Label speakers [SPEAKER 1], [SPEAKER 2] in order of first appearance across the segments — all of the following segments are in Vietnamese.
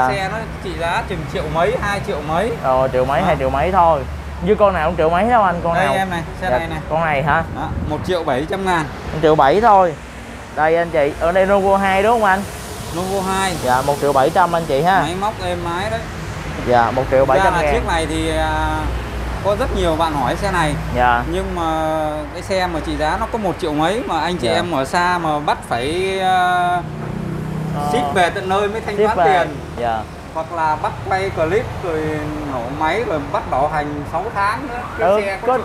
[SPEAKER 1] Dạ.
[SPEAKER 2] xe nó trị giá chừng triệu mấy hai triệu mấy.
[SPEAKER 1] Ồ triệu mấy hai triệu mấy thôi. Như con nào cũng triệu mấy đâu anh con
[SPEAKER 2] đây
[SPEAKER 1] nào?
[SPEAKER 2] em này xe
[SPEAKER 1] Dạ,
[SPEAKER 2] này này.
[SPEAKER 1] Con này hả?
[SPEAKER 2] Đó, 1 triệu 700 ngàn.
[SPEAKER 1] 1 triệu 7 thôi. Đây anh chị Ở đây Novo 2 đúng không anh?
[SPEAKER 2] Novo 2
[SPEAKER 1] Dạ 1 triệu 700 anh chị ha.
[SPEAKER 2] Máy móc êm ái đấy.
[SPEAKER 1] Dạ 1 triệu
[SPEAKER 2] Thực ra
[SPEAKER 1] 700
[SPEAKER 2] là
[SPEAKER 1] ngàn.
[SPEAKER 2] chiếc này thì à, có rất nhiều bạn hỏi xe này.
[SPEAKER 1] Dạ.
[SPEAKER 2] Nhưng mà cái xe mà trị giá nó có một triệu mấy mà anh chị
[SPEAKER 1] Dạ.
[SPEAKER 2] em ở xa mà bắt phải à, ship về tận nơi mới thanh
[SPEAKER 1] ship
[SPEAKER 2] toán
[SPEAKER 1] về.
[SPEAKER 2] tiền.
[SPEAKER 1] Dạ.
[SPEAKER 2] Hoặc là bắt quay clip rồi nổ máy rồi bắt bảo hành 6 tháng nữa cái
[SPEAKER 1] Ừ,
[SPEAKER 2] xe có,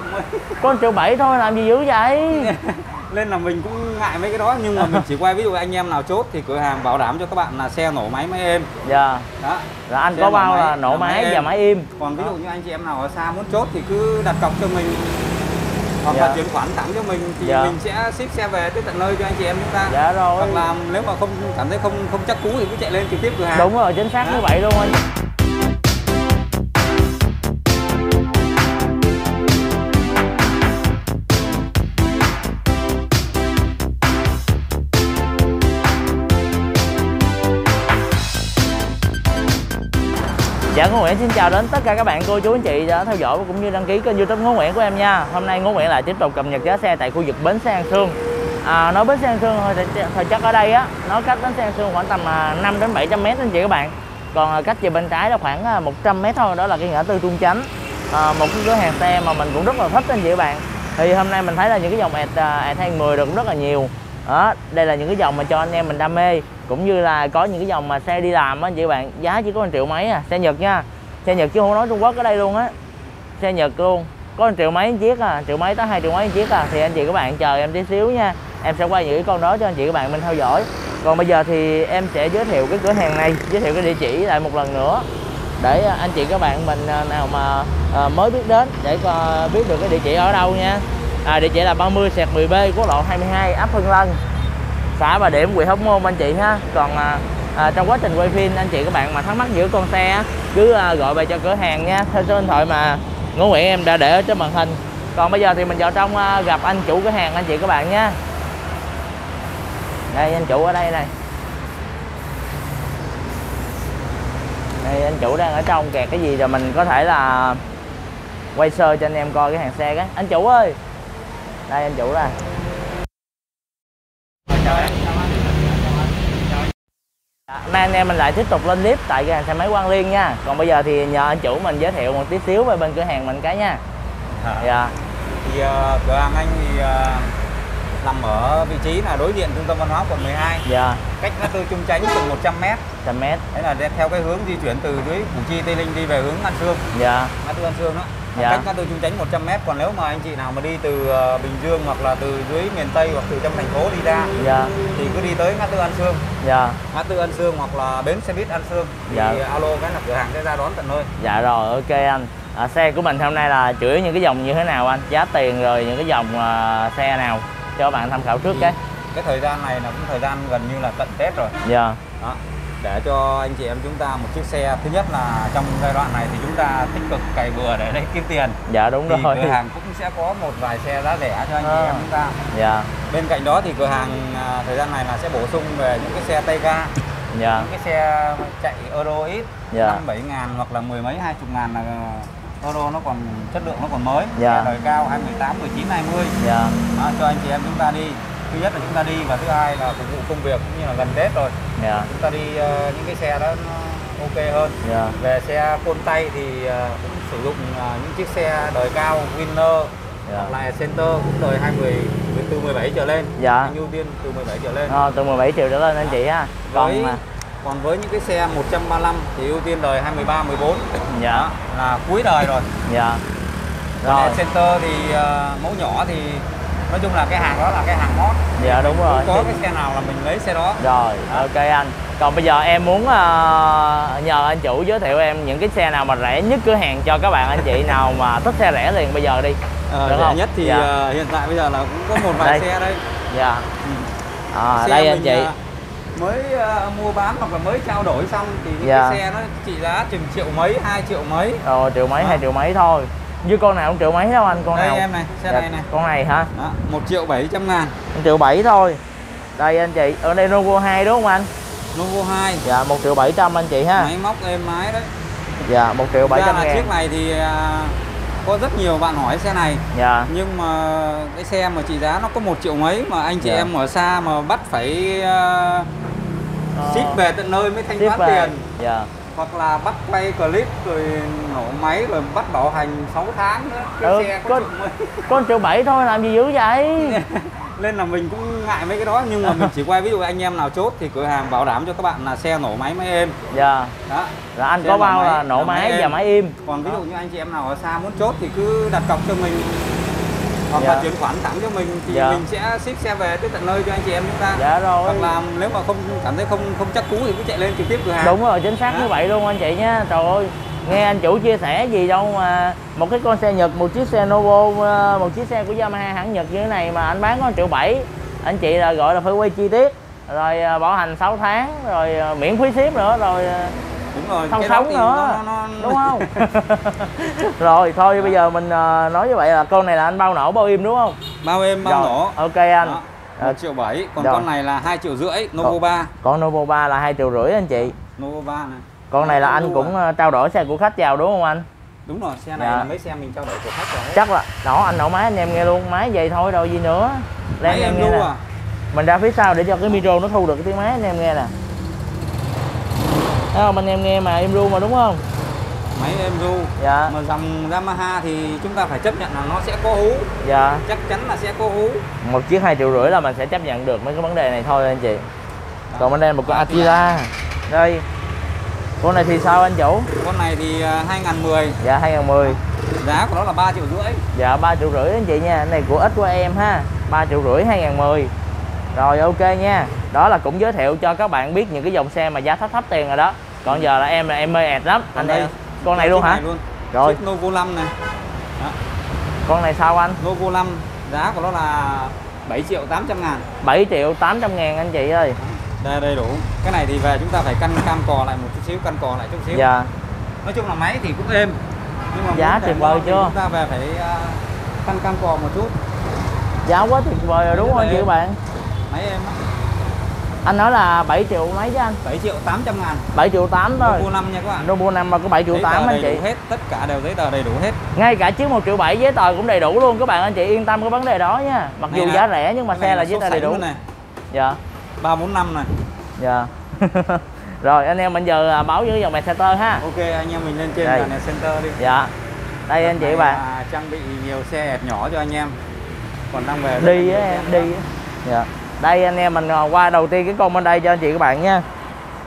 [SPEAKER 1] Có 1 triệu 7 thôi làm gì dữ vậy?
[SPEAKER 2] Nên là mình cũng ngại mấy cái đó nhưng mà mình chỉ quay ví dụ anh em nào chốt thì cửa hàng bảo đảm cho các bạn là xe nổ máy mới êm.
[SPEAKER 1] Dạ.
[SPEAKER 2] Đó.
[SPEAKER 1] Là anh
[SPEAKER 2] Xe
[SPEAKER 1] có bao
[SPEAKER 2] máy-
[SPEAKER 1] là nổ máy
[SPEAKER 2] máy
[SPEAKER 1] và máy im.
[SPEAKER 2] Còn ví dụ như anh chị em nào ở xa muốn chốt thì cứ đặt cọc cho mình hoặc
[SPEAKER 1] Dạ.
[SPEAKER 2] là chuyển khoản thẳng cho mình thì
[SPEAKER 1] Dạ.
[SPEAKER 2] mình sẽ ship xe về tới tận nơi cho anh chị em chúng ta
[SPEAKER 1] Dạ rồi
[SPEAKER 2] hoặc là nếu mà không cảm thấy không không chắc cú thì cứ chạy lên trực tiếp cửa hàng
[SPEAKER 1] Đúng rồi chính xác
[SPEAKER 2] Đó.
[SPEAKER 1] như vậy luôn anh Dạ Ngô Nguyễn xin chào đến tất cả các bạn cô chú anh chị đã theo dõi cũng như đăng ký kênh youtube Ngô Nguyễn của em nha. Hôm nay Ngô Nguyễn lại tiếp tục cập nhật giá xe tại khu vực Bến Xe An Sương. À, Nói Bến Xe An Sương thôi thì thời chắc ở đây á Nó cách Bến Xe An Sương khoảng tầm à, 5 đến 700 mét anh chị các bạn. Còn à, cách về bên trái là khoảng à, 100 mét thôi Đó là cái ngã tư Trung Chánh. À, Một cái cửa hàng xe mà mình cũng rất là thích anh chị các bạn. Thì hôm nay mình thấy là những cái dòng ẹt à, ẹt 2010 được rất là nhiều đó, đây là những cái dòng mà cho anh em mình đam mê. Cũng như là có những cái dòng mà xe đi làm á anh chị bạn giá chỉ có 1 triệu mấy à xe Nhật nha. Xe Nhật chứ không nói Trung Quốc ở đây luôn á. Xe Nhật luôn có 1 triệu mấy chiếc à triệu mấy tới hai triệu mấy chiếc à. Thì anh chị các bạn chờ em tí xíu nha. Em sẽ quay những cái con đó cho anh chị các bạn mình theo dõi. Còn bây giờ thì em sẽ giới thiệu cái cửa hàng này giới thiệu cái địa chỉ lại một lần nữa. Để à, anh chị các bạn mình à, nào mà à, mới biết đến để biết được cái địa chỉ ở đâu nha à, địa chỉ là 30 sẹt 10B quốc lộ 22 ấp Hưng Lân. Xã Bà Điểm huyện Hóc Môn anh chị ha. Còn à, à, trong quá trình quay phim anh chị các bạn mà thắc mắc giữa con xe cứ à, gọi về cho cửa hàng nha. Theo số điện thoại mà Ngô Nguyễn em đã để ở trên màn hình. Còn bây giờ thì mình vào trong à, gặp anh chủ cửa hàng anh chị các bạn nha. Đây anh chủ ở đây này. Đây anh chủ đang ở trong kẹt cái gì rồi mình có thể là quay sơ cho anh em coi cái hàng xe cái. Anh chủ ơi! Đây anh chủ đây. Dạ, Nay anh em mình lại tiếp tục lên clip tại cửa hàng xe máy Quang Liên nha. Còn bây giờ thì nhờ anh chủ mình giới thiệu một tí xíu về bên cửa hàng mình cái nha. Dạ.
[SPEAKER 2] Thì ờ, cửa hàng anh thì ờ, nằm ở vị trí là đối diện trung tâm văn hóa quận 12
[SPEAKER 1] Dạ.
[SPEAKER 2] Cách ngã tư Trung Chánh chừng 100 m
[SPEAKER 1] trăm mét.
[SPEAKER 2] Đấy là theo cái hướng di chuyển từ dưới Củ Chi Tây Linh đi về hướng An Sương.
[SPEAKER 1] Dạ.
[SPEAKER 2] Ngã tư An Sương đó
[SPEAKER 1] Dạ.
[SPEAKER 2] cách ngã tư Trung Chánh 100 m còn nếu mà anh chị nào mà đi từ ờ, Bình Dương hoặc là từ dưới miền Tây hoặc từ trong thành phố đi ra
[SPEAKER 1] Dạ.
[SPEAKER 2] thì cứ đi tới ngã tư An Sương.
[SPEAKER 1] Dạ.
[SPEAKER 2] Ngã tư An Sương hoặc là bến xe buýt An Sương thì
[SPEAKER 1] Dạ.
[SPEAKER 2] alo cái là cửa hàng sẽ ra đón tận nơi.
[SPEAKER 1] Dạ rồi ok anh. À, Xe của mình hôm nay là chủ yếu những cái dòng như thế nào anh? Giá tiền rồi những cái dòng à, xe nào cho bạn tham khảo trước cái?
[SPEAKER 2] Cái thời gian này là cũng thời gian gần như là cận Tết rồi.
[SPEAKER 1] Dạ.
[SPEAKER 2] Đó để cho anh chị em chúng ta một chiếc xe. Thứ nhất là trong giai đoạn này thì chúng ta tích cực cày bừa để lấy kiếm tiền.
[SPEAKER 1] Dạ đúng
[SPEAKER 2] thì
[SPEAKER 1] rồi.
[SPEAKER 2] cửa hàng cũng sẽ có một vài xe giá rẻ cho anh chị
[SPEAKER 1] À.
[SPEAKER 2] em chúng ta.
[SPEAKER 1] Dạ.
[SPEAKER 2] Bên cạnh đó thì cửa hàng à, thời gian này là sẽ bổ sung về những cái xe tay ga
[SPEAKER 1] Dạ.
[SPEAKER 2] Những cái xe chạy euro ít
[SPEAKER 1] Dạ.
[SPEAKER 2] năm bảy ngàn hoặc là mười mấy hai chục ngàn là euro nó còn chất lượng nó còn mới.
[SPEAKER 1] Dạ.
[SPEAKER 2] đời cao 2018 19 20
[SPEAKER 1] Dạ.
[SPEAKER 2] Đó, cho anh chị em chúng ta đi thứ nhất là chúng ta đi và thứ hai là phục vụ công việc cũng như là gần Tết rồi.
[SPEAKER 1] Dạ.
[SPEAKER 2] Chúng ta đi ờ, những cái xe đó nó ok hơn.
[SPEAKER 1] Dạ.
[SPEAKER 2] Về xe côn tay thì ờ, cũng sử dụng ờ, những chiếc xe đời cao Winner
[SPEAKER 1] Dạ.
[SPEAKER 2] hoặc là Center cũng đời 20 từ 17 trở lên.
[SPEAKER 1] Dạ.
[SPEAKER 2] anh ưu tiên từ 17 trở lên.
[SPEAKER 1] Ờ, từ 17 triệu trở lên anh chị ha
[SPEAKER 2] với
[SPEAKER 1] Còn à,
[SPEAKER 2] còn với những cái xe 135 thì ưu tiên đời 23 14
[SPEAKER 1] Dạ.
[SPEAKER 2] Đó, là cuối đời rồi.
[SPEAKER 1] Dạ. Rồi.
[SPEAKER 2] Center thì ờ, mẫu nhỏ thì nói chung là cái hàng đó là cái hàng hot.
[SPEAKER 1] Dạ đúng rồi.
[SPEAKER 2] có cái xe nào là mình lấy xe đó.
[SPEAKER 1] Rồi ok anh. Còn bây giờ em muốn ờ, nhờ anh chủ giới thiệu em những cái xe nào mà rẻ nhất cửa hàng cho các bạn anh chị nào mà thích xe rẻ liền bây giờ đi.
[SPEAKER 2] Ờ,
[SPEAKER 1] Được
[SPEAKER 2] rẻ
[SPEAKER 1] không?
[SPEAKER 2] nhất thì
[SPEAKER 1] Dạ.
[SPEAKER 2] ờ, hiện tại bây giờ là cũng có một vài
[SPEAKER 1] Đây.
[SPEAKER 2] xe đây.
[SPEAKER 1] Dạ. À,
[SPEAKER 2] xe
[SPEAKER 1] đây anh chị.
[SPEAKER 2] à, mới à, mua bán hoặc là mới trao đổi xong thì những
[SPEAKER 1] Dạ.
[SPEAKER 2] cái xe nó trị giá chừng triệu mấy hai triệu mấy.
[SPEAKER 1] Rồi triệu mấy hai triệu mấy thôi Như con nào cũng triệu mấy đâu anh con
[SPEAKER 2] đây
[SPEAKER 1] nào?
[SPEAKER 2] em này xe
[SPEAKER 1] Dạ,
[SPEAKER 2] này này.
[SPEAKER 1] Con này hả?
[SPEAKER 2] Đó, một triệu bảy trăm ngàn.
[SPEAKER 1] Một triệu bảy thôi. Đây anh chị Ở đây Novo 2 đúng không anh?
[SPEAKER 2] Novo 2
[SPEAKER 1] dạ 1 triệu 700 anh chị ha.
[SPEAKER 2] Máy móc êm ái đấy.
[SPEAKER 1] Dạ 1 triệu
[SPEAKER 2] Thực ra
[SPEAKER 1] 700
[SPEAKER 2] là
[SPEAKER 1] ngàn.
[SPEAKER 2] chiếc này thì à, có rất nhiều bạn hỏi xe này.
[SPEAKER 1] Dạ.
[SPEAKER 2] Nhưng mà cái xe mà trị giá nó có một triệu mấy mà anh chị
[SPEAKER 1] Dạ.
[SPEAKER 2] em ở xa mà bắt phải uh, ship về tận nơi mới thanh toán tiền.
[SPEAKER 1] Dạ
[SPEAKER 2] hoặc là bắt quay clip rồi nổ máy rồi bắt bảo hành 6 tháng nữa cái
[SPEAKER 1] Ừ,
[SPEAKER 2] xe có,
[SPEAKER 1] có-
[SPEAKER 2] triệu mấy
[SPEAKER 1] có 1 triệu 7 thôi làm gì dữ vậy?
[SPEAKER 2] Nên là mình cũng ngại mấy cái đó nhưng mà mình chỉ quay ví dụ anh em nào chốt thì cửa hàng bảo đảm cho các bạn là xe nổ máy mới êm.
[SPEAKER 1] Dạ.
[SPEAKER 2] Đó.
[SPEAKER 1] Là anh
[SPEAKER 2] Xe
[SPEAKER 1] có bao
[SPEAKER 2] máy,
[SPEAKER 1] là nổ máy
[SPEAKER 2] máy
[SPEAKER 1] và máy im.
[SPEAKER 2] Còn ví dụ như anh chị em nào ở xa muốn chốt thì cứ đặt cọc cho mình hoặc
[SPEAKER 1] Dạ.
[SPEAKER 2] là chuyển khoản thẳng cho mình thì
[SPEAKER 1] Dạ.
[SPEAKER 2] mình sẽ ship xe về tới tận nơi cho anh chị em chúng ta
[SPEAKER 1] dạ rồi
[SPEAKER 2] hoặc là nếu mà không cảm thấy không không chắc cú thì cứ chạy lên trực tiếp cửa hàng
[SPEAKER 1] đúng rồi chính xác
[SPEAKER 2] Đó.
[SPEAKER 1] như vậy luôn anh chị nhé trời ơi nghe anh chủ chia sẻ gì đâu mà một cái con xe Nhật một chiếc xe Novo ờ, một chiếc xe của Yamaha hãng Nhật như thế này mà anh bán có 1 triệu bảy anh chị là gọi là phải quay chi tiết rồi ờ, bảo hành 6 tháng rồi ờ, miễn phí ship nữa rồi
[SPEAKER 2] đúng rồi đó
[SPEAKER 1] sống nữa.
[SPEAKER 2] nó, nó, nó,
[SPEAKER 1] đúng không? Rồi thôi bây giờ mình ờ, nói như vậy là con này là anh bao nổ bao im đúng không?
[SPEAKER 2] Bao êm bao
[SPEAKER 1] Rồi,
[SPEAKER 2] nổ.
[SPEAKER 1] ok anh.
[SPEAKER 2] Đó,
[SPEAKER 1] Ờ,
[SPEAKER 2] 1 triệu 7 còn
[SPEAKER 1] rồi.
[SPEAKER 2] con này là 2 triệu rưỡi Novo
[SPEAKER 1] Còn-
[SPEAKER 2] 3
[SPEAKER 1] con Novo 3 là hai triệu rưỡi anh chị.
[SPEAKER 2] Novo 3 này
[SPEAKER 1] con này là
[SPEAKER 2] Novo
[SPEAKER 1] anh cũng
[SPEAKER 2] à?
[SPEAKER 1] ờ, trao đổi xe của khách vào đúng không anh?
[SPEAKER 2] Đúng rồi xe này
[SPEAKER 1] Dạ.
[SPEAKER 2] là mấy xe mình trao đổi của khách rồi
[SPEAKER 1] chắc là đó anh nổ máy anh em nghe luôn máy vậy thôi đâu gì nữa.
[SPEAKER 2] Máy
[SPEAKER 1] anh em nghe nè.
[SPEAKER 2] à?
[SPEAKER 1] Mình ra phía sau để cho cái micro nó thu được cái tiếng máy anh em nghe nè Thấy không? Anh em nghe mà em ru mà đúng không?
[SPEAKER 2] Máy em đu
[SPEAKER 1] dạ.
[SPEAKER 2] Mà dòng Yamaha thì chúng ta phải chấp nhận là nó sẽ có hú.
[SPEAKER 1] Dạ.
[SPEAKER 2] Chắc chắn là sẽ có hú.
[SPEAKER 1] Một chiếc hai triệu rưỡi là mình sẽ chấp nhận được mấy cái vấn đề này thôi anh chị. Còn bên đây một con Attila đây. Con này thì sao anh chủ?
[SPEAKER 2] Con này thì à, 2010
[SPEAKER 1] dạ 2010
[SPEAKER 2] giá của nó là 3 triệu rưỡi.
[SPEAKER 1] Dạ 3 triệu rưỡi anh chị nha. Cái này của ít của em ha. 3 triệu rưỡi 2010 rồi ok nha đó là cũng giới thiệu cho các bạn biết những cái dòng xe mà giá thấp thấp tiền rồi đó. Còn giờ là em là em mê ẹt lắm.
[SPEAKER 2] Còn
[SPEAKER 1] anh
[SPEAKER 2] đây,
[SPEAKER 1] em con này luôn hả?
[SPEAKER 2] luôn.
[SPEAKER 1] Rồi.
[SPEAKER 2] chiếc Novo 5 này. Đó,
[SPEAKER 1] con này sao anh?
[SPEAKER 2] Novo 5 giá của nó là 7 triệu 800 ngàn.
[SPEAKER 1] 7 triệu 800 ngàn anh chị ơi.
[SPEAKER 2] Đây đầy đủ. Cái này thì về chúng ta phải căn cam cò lại một chút xíu căn cò lại chút xíu.
[SPEAKER 1] Dạ.
[SPEAKER 2] Nói chung là máy thì cũng êm. Nhưng mà
[SPEAKER 1] Giá tuyệt vời chưa?
[SPEAKER 2] chúng ta về phải à, căn cam cò một chút.
[SPEAKER 1] Giá quá tuyệt vời rồi đúng không chị các bạn?
[SPEAKER 2] Máy êm.
[SPEAKER 1] Anh nói là 7 triệu mấy chứ anh?
[SPEAKER 2] 7 triệu 800 ngàn.
[SPEAKER 1] 7 triệu 8 thôi.
[SPEAKER 2] Novo 5 nha các bạn.
[SPEAKER 1] Novo 5 mà có 7 triệu
[SPEAKER 2] Giấy
[SPEAKER 1] 8
[SPEAKER 2] tờ
[SPEAKER 1] anh chị.
[SPEAKER 2] hết tất cả đều giấy tờ đầy đủ hết.
[SPEAKER 1] Ngay cả chiếc 1 triệu 7 giấy tờ cũng đầy đủ luôn. Các bạn anh chị yên tâm cái vấn đề đó nha. Mặc
[SPEAKER 2] Này
[SPEAKER 1] dù
[SPEAKER 2] nè,
[SPEAKER 1] giá rẻ nhưng mà xe
[SPEAKER 2] này
[SPEAKER 1] là giấy tờ đầy đủ.
[SPEAKER 2] này
[SPEAKER 1] dạ.
[SPEAKER 2] 345 này
[SPEAKER 1] dạ. Rồi anh em mình giờ à, báo với dòng Mercedes ha.
[SPEAKER 2] Ok anh em mình lên trên là này center đi.
[SPEAKER 1] Dạ. Đây anh chị
[SPEAKER 2] Này
[SPEAKER 1] bạn.
[SPEAKER 2] là trang bị nhiều xe ẹt nhỏ cho anh em. Còn đang về
[SPEAKER 1] đi em đi dạ đây anh em mình à, qua đầu tiên cái con bên đây cho anh chị các bạn nha.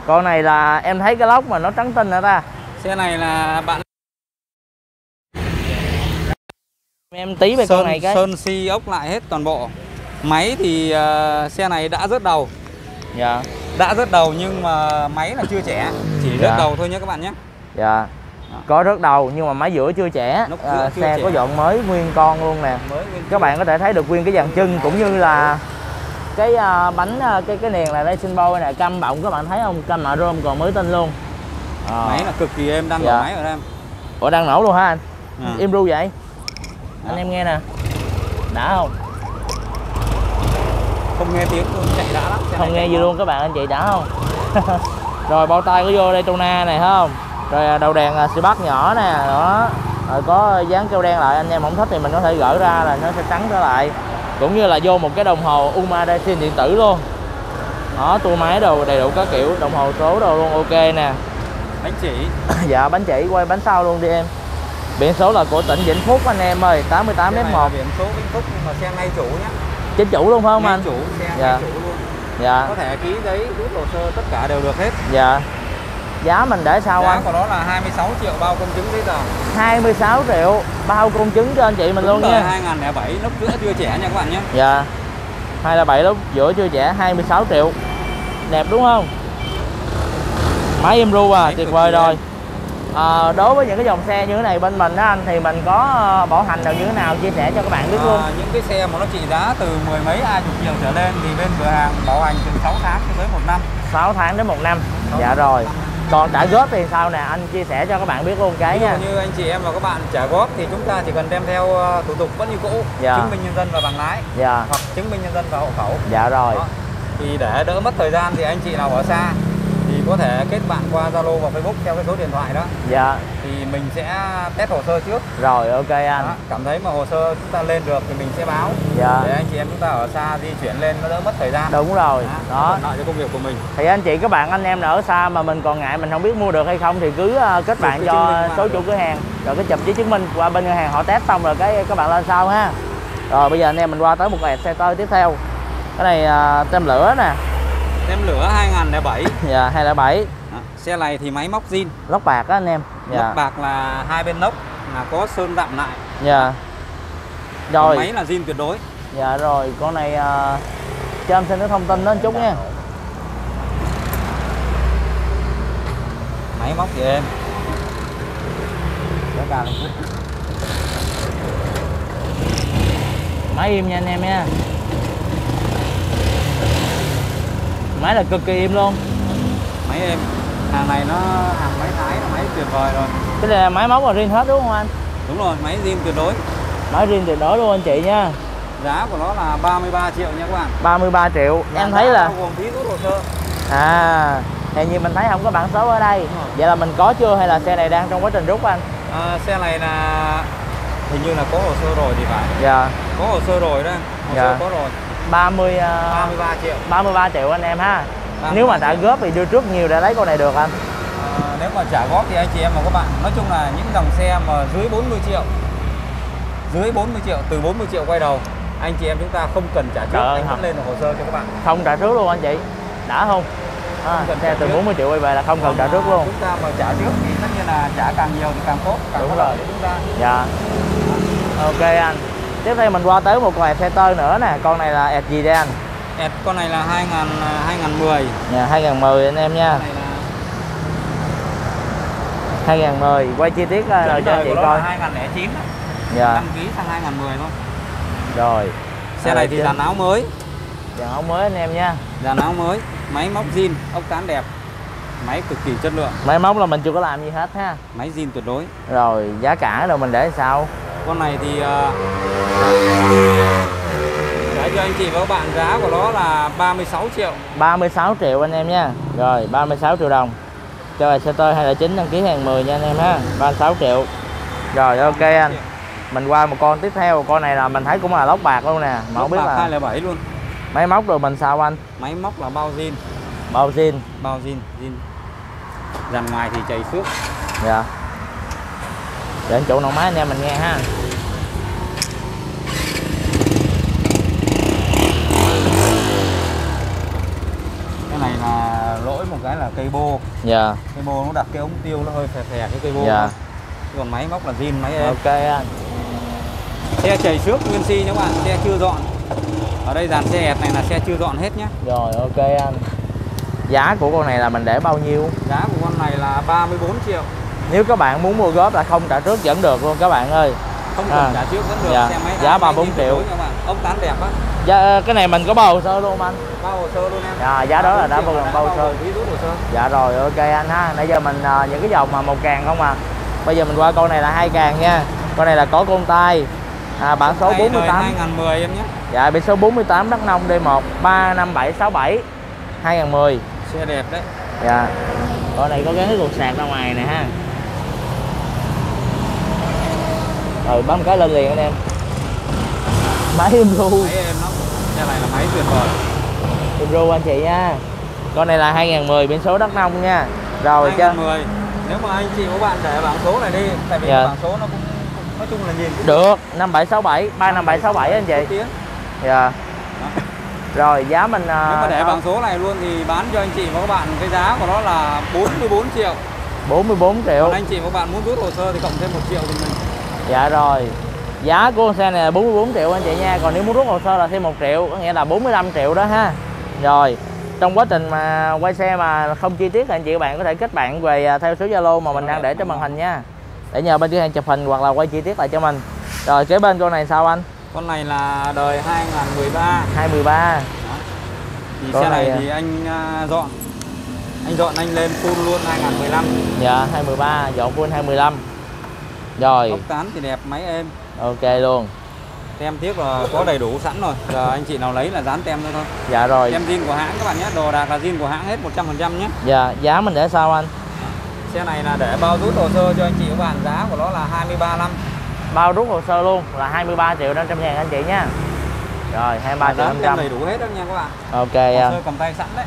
[SPEAKER 1] Con này là em thấy cái lốc mà nó trắng tinh hả ta?
[SPEAKER 2] Xe này là bạn
[SPEAKER 1] em tí về con
[SPEAKER 2] sơn
[SPEAKER 1] này cái.
[SPEAKER 2] Sơn si ốc lại hết toàn bộ. Máy thì ờ, xe này đã rớt đầu.
[SPEAKER 1] Dạ.
[SPEAKER 2] Đã rớt đầu nhưng mà máy là chưa trẻ. Chỉ
[SPEAKER 1] Dạ.
[SPEAKER 2] rớt đầu thôi nhé các bạn nhé.
[SPEAKER 1] Dạ. Có rất đầu nhưng mà máy giữa chưa trẻ. À,
[SPEAKER 2] chưa
[SPEAKER 1] xe
[SPEAKER 2] trẻ.
[SPEAKER 1] có dọn mới nguyên con luôn nè.
[SPEAKER 2] Nguyên
[SPEAKER 1] các bạn có thể thấy được nguyên cái dàn chân cũng như là cái à, bánh à, cái cái niềng là racing boy này căm bọng các bạn thấy không? Căm mạ rôm còn mới tinh luôn. À.
[SPEAKER 2] máy là cực kỳ êm đang
[SPEAKER 1] Dạ.
[SPEAKER 2] nổ máy đây. Em
[SPEAKER 1] ủa đang nổ luôn hả anh?
[SPEAKER 2] À.
[SPEAKER 1] im ru vậy? Anh
[SPEAKER 2] Đó.
[SPEAKER 1] em nghe nè. Đã không?
[SPEAKER 2] Không nghe tiếng luôn chạy đã lắm xe
[SPEAKER 1] không
[SPEAKER 2] này
[SPEAKER 1] nghe
[SPEAKER 2] chạy
[SPEAKER 1] gì luôn các bạn anh chị đã không? Rồi bao tay có vô Daytona này thấy không? Rồi à, đầu đèn xì bắt nhỏ nè đó. Rồi có dán keo đen lại anh em không thích thì mình có thể gỡ ra là nó sẽ trắng trở lại cũng như là vô một cái đồng hồ Uma Daisy điện tử luôn. Đó tua máy đồ đầy đủ các kiểu đồng hồ số đồ luôn ok nè.
[SPEAKER 2] Bánh chỉ.
[SPEAKER 1] Dạ bánh chỉ quay bánh sau luôn đi em. Biển số là của tỉnh Vĩnh Phúc anh em ơi 88
[SPEAKER 2] xe này
[SPEAKER 1] F1
[SPEAKER 2] là biển số Vĩnh Phúc nhưng mà xe ngay chủ nhé
[SPEAKER 1] chính chủ luôn phải không
[SPEAKER 2] ngay
[SPEAKER 1] anh?
[SPEAKER 2] chủ xe
[SPEAKER 1] Dạ.
[SPEAKER 2] ngay chủ luôn.
[SPEAKER 1] Dạ.
[SPEAKER 2] Có thể ký giấy rút hồ sơ tất cả đều được hết.
[SPEAKER 1] Dạ giá mình để sao
[SPEAKER 2] giá
[SPEAKER 1] anh?
[SPEAKER 2] của nó là 26 triệu bao công chứng giấy tờ
[SPEAKER 1] 26 triệu bao công chứng cho anh chị mình luôn
[SPEAKER 2] Đúng đời
[SPEAKER 1] nha
[SPEAKER 2] 2007 lúc giữa chưa trẻ nha các bạn nhé.
[SPEAKER 1] Dạ. hay là bảy lúc giữa chưa trẻ 26 triệu. Đẹp đúng không? Máy im ru à
[SPEAKER 2] Máy
[SPEAKER 1] tuyệt vời rồi. à, đối với những cái dòng xe như thế này bên mình đó anh thì mình có ờ, bảo hành được như thế nào chia sẻ cho các bạn biết luôn.
[SPEAKER 2] À, những cái xe mà nó trị giá từ mười mấy hai chục triệu trở lên thì bên cửa hàng bảo hành từ 6 tháng cho tới một năm.
[SPEAKER 1] 6 tháng đến 1 năm. Dạ rồi.
[SPEAKER 2] một.
[SPEAKER 1] Còn trả góp thì sao nè? Anh chia sẻ cho các bạn biết luôn cái nha.
[SPEAKER 2] như anh chị em và các bạn trả góp thì chúng ta chỉ cần đem theo ờ, thủ tục vẫn như cũ
[SPEAKER 1] Dạ.
[SPEAKER 2] chứng minh nhân dân và bằng lái
[SPEAKER 1] dạ.
[SPEAKER 2] hoặc chứng minh nhân dân và hộ khẩu.
[SPEAKER 1] Dạ rồi.
[SPEAKER 2] Đó. thì để đỡ mất thời gian thì anh chị nào ở xa có thể kết bạn qua Zalo và Facebook theo cái số điện thoại đó.
[SPEAKER 1] Dạ.
[SPEAKER 2] thì mình sẽ test hồ sơ trước.
[SPEAKER 1] Rồi ok anh.
[SPEAKER 2] Đó. cảm thấy mà hồ sơ chúng ta lên được thì mình sẽ báo.
[SPEAKER 1] Dạ.
[SPEAKER 2] Để anh chị em chúng ta ở xa di chuyển lên nó đỡ mất thời gian.
[SPEAKER 1] Đúng rồi. Đó
[SPEAKER 2] lợi cho công việc của mình.
[SPEAKER 1] Thì anh chị các bạn anh em ở xa mà mình còn ngại mình không biết mua được hay không thì cứ ờ, kết bạn cho số chủ cửa hàng. Rồi cái chụp giấy chứng minh qua bên ngân hàng họ test xong rồi cái các bạn lên sau ha. Rồi bây giờ anh em mình qua tới một cái xe tơi tiếp theo. Cái này à, tem lửa nè.
[SPEAKER 2] Tem lửa 2007
[SPEAKER 1] dạ 207
[SPEAKER 2] đó. xe này thì máy móc zin.
[SPEAKER 1] Lóc bạc á anh em dạ.
[SPEAKER 2] Lốc bạc là hai bên nóc là có sơn đậm lại.
[SPEAKER 1] Dạ.
[SPEAKER 2] Còn
[SPEAKER 1] rồi.
[SPEAKER 2] máy là zin tuyệt đối.
[SPEAKER 1] Dạ rồi con này à, cho em xin cái thông tin đó chút nha.
[SPEAKER 2] Máy móc thì em chút.
[SPEAKER 1] máy im nha anh em nha. Máy là cực kỳ im luôn.
[SPEAKER 2] Máy em hàng này nó hàng máy thái tuyệt vời rồi.
[SPEAKER 1] Cái này là máy móc là riêng hết đúng không anh?
[SPEAKER 2] Đúng rồi máy zin tuyệt đối.
[SPEAKER 1] Máy riêng tuyệt đối luôn anh chị nha.
[SPEAKER 2] Giá của nó là 33 triệu nha các bạn.
[SPEAKER 1] 33 triệu.
[SPEAKER 2] Và
[SPEAKER 1] em thấy là
[SPEAKER 2] gồm phí rút hồ sơ.
[SPEAKER 1] À thì như mình thấy không có bản số ở đây. Vậy là mình có chưa hay là xe này đang trong quá trình rút anh?
[SPEAKER 2] À, xe này là hình như là có hồ sơ rồi thì phải.
[SPEAKER 1] Dạ.
[SPEAKER 2] Có hồ sơ rồi đó hồ
[SPEAKER 1] Dạ.
[SPEAKER 2] sơ có rồi.
[SPEAKER 1] 30 uh,
[SPEAKER 2] 33 triệu.
[SPEAKER 1] 33 triệu anh em ha.
[SPEAKER 2] 33
[SPEAKER 1] nếu mà
[SPEAKER 2] triệu.
[SPEAKER 1] góp thì đưa trước nhiều để lấy con này được anh
[SPEAKER 2] mà trả góp thì anh chị em và các bạn nói chung là những dòng xe mà dưới 40 triệu dưới 40 triệu từ 40 triệu quay đầu anh chị em chúng ta không cần trả trước
[SPEAKER 1] Trời
[SPEAKER 2] anh vẫn lên hồ sơ cho các bạn.
[SPEAKER 1] Không trả trước luôn anh chị. Đã không? À,
[SPEAKER 2] Không cần
[SPEAKER 1] xe từ
[SPEAKER 2] trước.
[SPEAKER 1] 40 triệu quay về là không cần trả trước
[SPEAKER 2] à,
[SPEAKER 1] luôn.
[SPEAKER 2] chúng ta mà trả trước thì tất nhiên là trả càng nhiều thì càng tốt càng
[SPEAKER 1] Đúng rồi.
[SPEAKER 2] chúng ta.
[SPEAKER 1] Dạ. Ok anh. Tiếp theo mình qua tới một con xe tơ nữa nè. Con này là ẹt gì đây anh?
[SPEAKER 2] Ẹt con này là 2000 à, 2010
[SPEAKER 1] dạ 2010 anh em nha.
[SPEAKER 2] Con này là
[SPEAKER 1] 2010 quay chi tiết rồi
[SPEAKER 2] Chuẩn
[SPEAKER 1] cho anh chị coi.
[SPEAKER 2] là 2009 đó.
[SPEAKER 1] dạ.
[SPEAKER 2] Đăng ký sang 2010 thôi
[SPEAKER 1] rồi.
[SPEAKER 2] Xe này thì dàn áo mới.
[SPEAKER 1] Dàn áo mới anh em nha.
[SPEAKER 2] Dàn áo mới. Máy móc zin ốc cán đẹp. Máy cực kỳ chất lượng.
[SPEAKER 1] Máy móc là mình chưa có làm gì hết ha.
[SPEAKER 2] Máy zin tuyệt đối.
[SPEAKER 1] Rồi giá cả rồi mình để sao?
[SPEAKER 2] Con này thì ờ, trả cho anh chị và các bạn giá của nó là 36 triệu.
[SPEAKER 1] 36 triệu anh em nha. Rồi 36 triệu đồng cho là xe tơi 209 đăng ký hàng 10 nha anh em ha. 36 triệu. Rồi ok anh. Mình qua một con tiếp theo. Con này là mình thấy cũng là lóc bạc luôn nè. Mà không biết
[SPEAKER 2] bạc
[SPEAKER 1] là
[SPEAKER 2] 207 luôn.
[SPEAKER 1] Máy móc rồi mình sao anh?
[SPEAKER 2] Máy móc là bao zin?
[SPEAKER 1] Bao zin.
[SPEAKER 2] Bao zin zin. Dàn ngoài thì chảy xước
[SPEAKER 1] dạ. Để anh chủ nổ máy anh em mình nghe ha
[SPEAKER 2] này là lỗi một cái là cây bô.
[SPEAKER 1] Dạ.
[SPEAKER 2] Cây bô nó đặt cái ống tiêu nó hơi phè phè cái cây bô
[SPEAKER 1] Dạ.
[SPEAKER 2] còn máy móc là zin máy êm
[SPEAKER 1] ok anh.
[SPEAKER 2] Xe chảy xước nguyên si nhé các bạn xe chưa dọn. Ở đây dàn xe ẹt này là xe chưa dọn hết nhá
[SPEAKER 1] rồi ok anh. Giá của con này là mình để bao nhiêu?
[SPEAKER 2] Giá của con này là 34 triệu.
[SPEAKER 1] Nếu các bạn muốn mua góp là không trả trước vẫn được luôn các bạn ơi.
[SPEAKER 2] Không cần
[SPEAKER 1] À.
[SPEAKER 2] trả trước vẫn được
[SPEAKER 1] Dạ.
[SPEAKER 2] xe máy
[SPEAKER 1] Giá
[SPEAKER 2] máy
[SPEAKER 1] 34
[SPEAKER 2] zin tuyệt
[SPEAKER 1] triệu.
[SPEAKER 2] ống tán đẹp á
[SPEAKER 1] giá, cái này mình có bao hồ sơ luôn anh.
[SPEAKER 2] Bao hồ sơ luôn em.
[SPEAKER 1] Dạ, giá đó là đã
[SPEAKER 2] 34
[SPEAKER 1] bao gồm bao
[SPEAKER 2] hồ sơ.
[SPEAKER 1] Dạ rồi ok anh ha. Nãy giờ mình à, những cái dòng mà một càng không à. Bây giờ mình qua con này là hai càng nha. Con này là có con tay à, Bản số
[SPEAKER 2] Đây, đời
[SPEAKER 1] 48
[SPEAKER 2] 2010 em nhé.
[SPEAKER 1] Dạ biển số 48 Đắk Nông D1 35767 2010
[SPEAKER 2] xe đẹp đấy.
[SPEAKER 1] Dạ. Con này có gắn cái cục sạc ra ngoài nè ha. Rồi bấm cái lên liền anh em. Máy im ru
[SPEAKER 2] máy em nó xe này là máy tuyệt vời.
[SPEAKER 1] Im ru anh chị nha. Con này là 2010 biển số Đắk Nông nha. Rồi chứ
[SPEAKER 2] 2010 nếu mà anh chị của bạn để bảng số này đi tại vì
[SPEAKER 1] Dạ.
[SPEAKER 2] bảng số nó cũng nói chung là nhìn cũng
[SPEAKER 1] Được 5767 35767 anh chị. Dạ. Rồi giá mình à,
[SPEAKER 2] nếu mà để
[SPEAKER 1] sao?
[SPEAKER 2] bảng số này luôn thì bán cho anh chị và các bạn cái giá của nó là 44 triệu.
[SPEAKER 1] 44 triệu.
[SPEAKER 2] Còn anh chị và các bạn muốn rút hồ sơ thì cộng thêm 1 triệu thì mình
[SPEAKER 1] Dạ rồi Giá của con xe này là 44 triệu anh chị nha. Còn nếu muốn rút hồ sơ là thêm 1 triệu Có nghĩa là 45 triệu đó ha. Rồi Trong quá trình mà quay xe mà không chi tiết thì anh chị bạn có thể kết bạn về à, theo số Zalo mà mình đang để trên màn hình nha. Để nhờ bên cửa hàng chụp hình hoặc là quay chi tiết lại cho mình. Rồi kế bên con này sao anh?
[SPEAKER 2] Con này là đời 2013
[SPEAKER 1] 213
[SPEAKER 2] thì
[SPEAKER 1] Con
[SPEAKER 2] xe này,
[SPEAKER 1] này-
[SPEAKER 2] thì anh à, dọn. Anh dọn anh lên full luôn 2015
[SPEAKER 1] Dạ 213 dọn full 215 Rồi.
[SPEAKER 2] Ốc tán thì đẹp máy êm
[SPEAKER 1] ok luôn.
[SPEAKER 2] Tem tiếp là có đầy đủ sẵn rồi. Giờ anh chị nào lấy là dán tem nữa thôi.
[SPEAKER 1] Dạ rồi.
[SPEAKER 2] Tem zin của hãng các bạn nhé. Đồ đạc là zin của hãng hết 100% nhé.
[SPEAKER 1] Dạ giá mình để sao anh?
[SPEAKER 2] Xe này là để bao rút hồ sơ cho anh chị các bạn. Giá của nó là 23 năm
[SPEAKER 1] bao rút hồ sơ luôn là 23 triệu 500 ngàn anh chị nha rồi 23 triệu
[SPEAKER 2] dán tem
[SPEAKER 1] 500
[SPEAKER 2] đầy đủ hết đó nha các bạn.
[SPEAKER 1] Ok
[SPEAKER 2] hồ
[SPEAKER 1] anh
[SPEAKER 2] sơ cầm tay sẵn đấy.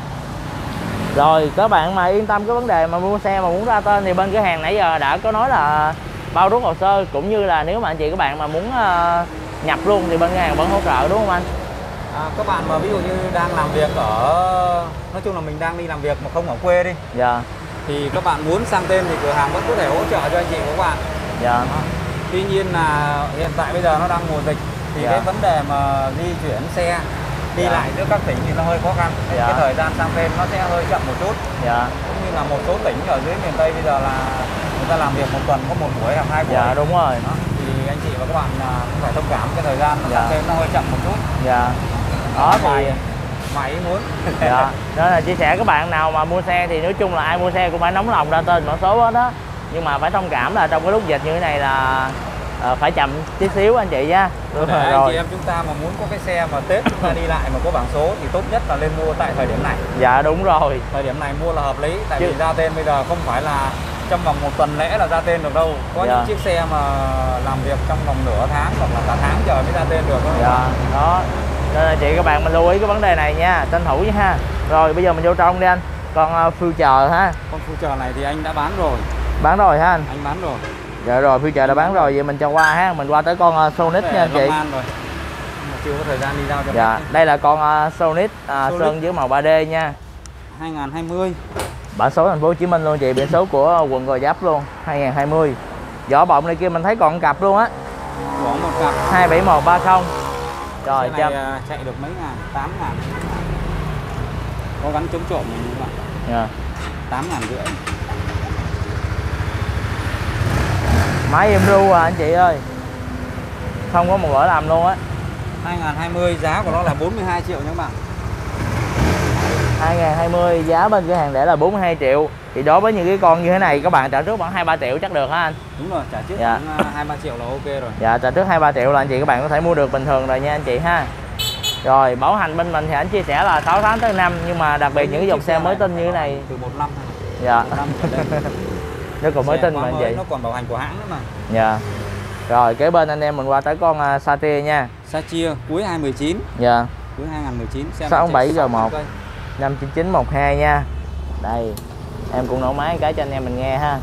[SPEAKER 1] Rồi các bạn mà yên tâm cái vấn đề mà mua xe mà muốn ra tên thì bên cửa hàng nãy giờ đã có nói là bao rút hồ sơ cũng như là nếu mà anh chị các bạn mà muốn ờ, nhập luôn thì bên cửa hàng vẫn hỗ trợ đúng không anh?
[SPEAKER 2] à, các bạn mà ví dụ như đang làm việc ở nói chung là mình đang đi làm việc mà không ở quê đi
[SPEAKER 1] Dạ,
[SPEAKER 2] thì các bạn muốn sang tên thì cửa hàng vẫn có thể hỗ trợ cho anh chị các bạn
[SPEAKER 1] dạ,
[SPEAKER 2] tuy nhiên là hiện tại bây giờ nó đang mùa dịch thì
[SPEAKER 1] Dạ.
[SPEAKER 2] cái vấn đề mà di chuyển xe đi
[SPEAKER 1] Dạ.
[SPEAKER 2] lại giữa các tỉnh thì nó hơi khó khăn
[SPEAKER 1] Dạ.
[SPEAKER 2] cái thời gian sang tên nó sẽ hơi chậm một chút
[SPEAKER 1] dạ,
[SPEAKER 2] cũng như là một số tỉnh ở dưới miền tây bây giờ là người ta làm việc một tuần có một buổi hoặc hai buổi
[SPEAKER 1] dạ đúng rồi.
[SPEAKER 2] Đó. thì anh chị và các bạn à, cũng phải thông cảm cái thời gian
[SPEAKER 1] Dạ.
[SPEAKER 2] tên nó hơi chậm một chút
[SPEAKER 1] Dạ. Đó thì
[SPEAKER 2] ý muốn
[SPEAKER 1] dạ. Đó là chia sẻ các bạn nào mà mua xe thì nói chung là ai mua xe cũng phải nóng lòng ra tên mã số hết đó. Nhưng mà phải thông cảm là trong cái lúc dịch như thế này là ờ, phải chậm tí xíu anh chị nha. Đúng rồi.
[SPEAKER 2] anh
[SPEAKER 1] rồi.
[SPEAKER 2] chị em chúng ta mà muốn có cái xe mà Tết chúng ta đi lại mà có bảng số thì tốt nhất là lên mua tại thời điểm này
[SPEAKER 1] Dạ đúng rồi.
[SPEAKER 2] thời điểm này mua là hợp lý tại
[SPEAKER 1] Chứ-
[SPEAKER 2] vì ra tên bây giờ không phải là trong vòng một tuần lễ là ra tên được đâu. Có
[SPEAKER 1] Dạ.
[SPEAKER 2] những chiếc xe mà làm việc trong vòng nửa tháng hoặc là cả tháng chờ mới ra tên được đó.
[SPEAKER 1] dạ đó. Nên là chị các bạn mình lưu ý cái vấn đề này nha. Tranh thủ nha ha. Rồi bây giờ mình vô trong đi anh. Con uh, future ha.
[SPEAKER 2] Con future này thì anh đã bán rồi.
[SPEAKER 1] Bán rồi ha anh?
[SPEAKER 2] Anh bán rồi.
[SPEAKER 1] Dạ rồi future đã bán rồi. Vậy mình cho qua ha. Mình qua tới con uh, Sonic nha anh chị.
[SPEAKER 2] Rồi. Chưa có thời gian đi giao cho
[SPEAKER 1] dạ đây là con uh, Sonic uh,
[SPEAKER 2] Sonic.
[SPEAKER 1] sơn với màu 3D nha.
[SPEAKER 2] 2020
[SPEAKER 1] bản số thành phố Hồ Chí Minh luôn chị biển số của uh, quận Gò Vấp luôn 2020 vỏ bọng này kia mình thấy còn một cặp luôn á.
[SPEAKER 2] Có một cặp.
[SPEAKER 1] 27130 rồi
[SPEAKER 2] xe này à, chạy được mấy ngàn? 8 ngàn. Có gắn chống trộm này các bạn
[SPEAKER 1] dạ.
[SPEAKER 2] 8 ngàn rưỡi.
[SPEAKER 1] Máy em ru à anh chị ơi. Không có một lỗi làm luôn á.
[SPEAKER 2] 2020 giá của nó là 42 triệu nha các bạn
[SPEAKER 1] 2020 giá bên cửa hàng để là 42 triệu thì đối với những cái con như thế này các bạn trả trước khoảng 2 3 triệu chắc được hả anh?
[SPEAKER 2] đúng rồi trả trước
[SPEAKER 1] Dạ.
[SPEAKER 2] khoảng 2 3 triệu là ok rồi
[SPEAKER 1] Dạ trả trước 2 3 triệu là anh chị các bạn có thể mua được bình thường rồi nha anh chị ha. Rồi bảo hành bên mình thì anh chia sẻ là 6 tháng tới năm nhưng mà đặc biệt những cái dòng xe mới tinh như thế này
[SPEAKER 2] từ một năm
[SPEAKER 1] dạ
[SPEAKER 2] một năm trở lên.
[SPEAKER 1] nó còn mới
[SPEAKER 2] quá
[SPEAKER 1] mà anh chị.
[SPEAKER 2] nó còn bảo hành của hãng nữa mà
[SPEAKER 1] Dạ. Rồi kế bên anh em mình qua tới con uh, Satia nha.
[SPEAKER 2] Satia cuối 2019
[SPEAKER 1] Dạ.
[SPEAKER 2] cuối 2019 xe
[SPEAKER 1] 67
[SPEAKER 2] chạy
[SPEAKER 1] G1.
[SPEAKER 2] Cây.
[SPEAKER 1] 59912 nha. Đây. Em cũng nổ máy cái cho anh em mình nghe ha.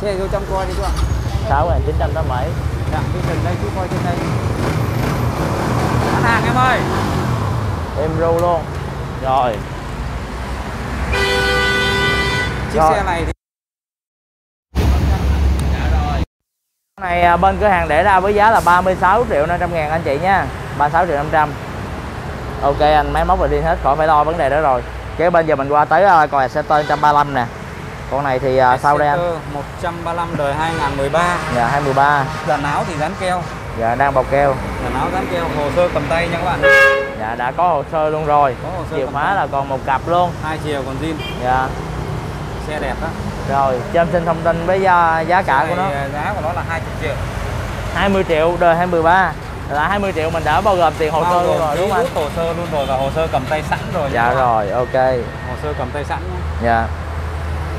[SPEAKER 2] xe vô trong coi đi các bạn
[SPEAKER 1] 6987.
[SPEAKER 2] Đặng cái trần đây chú coi trên đây bán hàng em ơi
[SPEAKER 1] Em ru luôn. Rồi.
[SPEAKER 2] chiếc
[SPEAKER 1] Rồi.
[SPEAKER 2] xe này thì
[SPEAKER 1] Con này à, bên cửa hàng để ra với giá là 36 triệu 500 ngàn anh chị nha 36 triệu 500 Ok anh máy móc rồi đi hết khỏi phải lo vấn đề đó rồi Kế bên giờ mình qua tới uh, con Exeter 135 nè. Con này thì uh, sau đây anh?
[SPEAKER 2] Exeter 135 đời 2013
[SPEAKER 1] Dạ 213
[SPEAKER 2] dàn áo thì dán keo
[SPEAKER 1] Dạ đang bọc keo.
[SPEAKER 2] Dàn áo dán keo hồ sơ cầm tay nha các bạn.
[SPEAKER 1] Dạ đã có hồ sơ luôn rồi.
[SPEAKER 2] Có hồ sơ
[SPEAKER 1] Chìa khóa là còn một cặp luôn.
[SPEAKER 2] Hai chiều còn zin.
[SPEAKER 1] Dạ.
[SPEAKER 2] Xe đẹp đó
[SPEAKER 1] Rồi cho em xin thông tin với giá, giá cả
[SPEAKER 2] Xe
[SPEAKER 1] của nó
[SPEAKER 2] này, à, giá của nó là 20 triệu.
[SPEAKER 1] 20 triệu đời 2013 là 20 triệu mình đã bao gồm tiền hồ sơ luôn rồi đúng không
[SPEAKER 2] hồ sơ luôn rồi và hồ sơ cầm tay sẵn rồi
[SPEAKER 1] Dạ rồi ok.
[SPEAKER 2] Hồ sơ cầm tay sẵn
[SPEAKER 1] Dạ.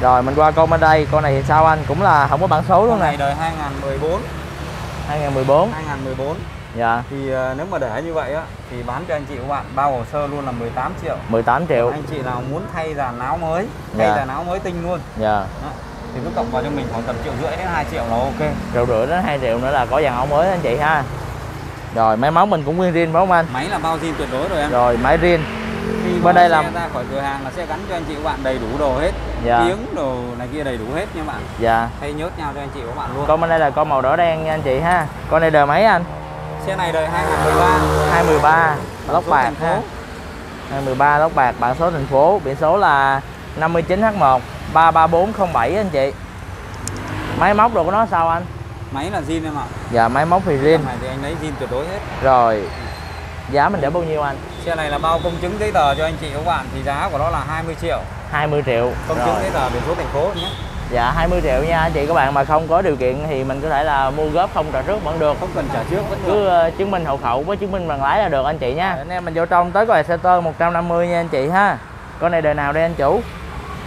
[SPEAKER 1] Rồi mình qua con bên đây. Con này thì sao anh? Cũng là không có bản số luôn
[SPEAKER 2] này
[SPEAKER 1] nè.
[SPEAKER 2] đời 2014
[SPEAKER 1] 2014
[SPEAKER 2] 2014
[SPEAKER 1] Dạ.
[SPEAKER 2] Thì à, nếu mà để như vậy á thì bán cho anh chị các bạn bao hồ sơ luôn là 18 triệu.
[SPEAKER 1] 18 triệu.
[SPEAKER 2] Anh chị nào muốn thay dàn áo mới thay
[SPEAKER 1] Dạ.
[SPEAKER 2] dàn áo mới tinh luôn.
[SPEAKER 1] Dạ.
[SPEAKER 2] Đó, thì cứ cộng vào cho mình khoảng tầm triệu rưỡi đến 2 triệu là ok.
[SPEAKER 1] Triệu rưỡi đến 2 triệu nữa là có dàn áo mới anh chị ha Rồi máy móc mình cũng nguyên riêng phải không anh?
[SPEAKER 2] máy là bao zin tuyệt đối rồi em.
[SPEAKER 1] Rồi máy riêng.
[SPEAKER 2] Khi
[SPEAKER 1] bên đây là-
[SPEAKER 2] ra khỏi cửa hàng là sẽ gắn cho anh chị các bạn đầy đủ đồ hết.
[SPEAKER 1] Dạ.
[SPEAKER 2] Tiếng đồ này kia đầy đủ hết nha bạn.
[SPEAKER 1] Dạ.
[SPEAKER 2] Thay nhớt nhau cho anh chị các bạn luôn.
[SPEAKER 1] Con bên đây là con màu đỏ đen nha anh chị ha. Con này đời mấy anh?
[SPEAKER 2] xe này đời 2013
[SPEAKER 1] 213 Lóc
[SPEAKER 2] số
[SPEAKER 1] bạc ha. 213 lóc bạc bản số thành phố. Biển số là 59H1 33407 anh chị. Máy móc đồ của nó sao anh?
[SPEAKER 2] Máy là zin em ạ.
[SPEAKER 1] Dạ máy móc thì
[SPEAKER 2] Con này thì anh lấy zin tuyệt đối hết.
[SPEAKER 1] Rồi Giá mình để bao nhiêu anh?
[SPEAKER 2] xe này là bao công chứng giấy tờ cho anh chị các bạn. Thì giá của nó là 20 triệu.
[SPEAKER 1] 20 triệu.
[SPEAKER 2] Công
[SPEAKER 1] Rồi.
[SPEAKER 2] chứng giấy tờ biển số thành phố nhé.
[SPEAKER 1] Dạ 20 triệu nha anh chị các bạn. Mà không có điều kiện thì mình có thể là mua góp không trả trước vẫn được.
[SPEAKER 2] Không cần trả trước vẫn được.
[SPEAKER 1] cứ ờ, chứng minh hộ khẩu với chứng minh bằng lái là được anh chị nha. Anh em mình vô trong tới coi xe tơ 150 nha anh chị ha. Con này đời nào đây anh chủ?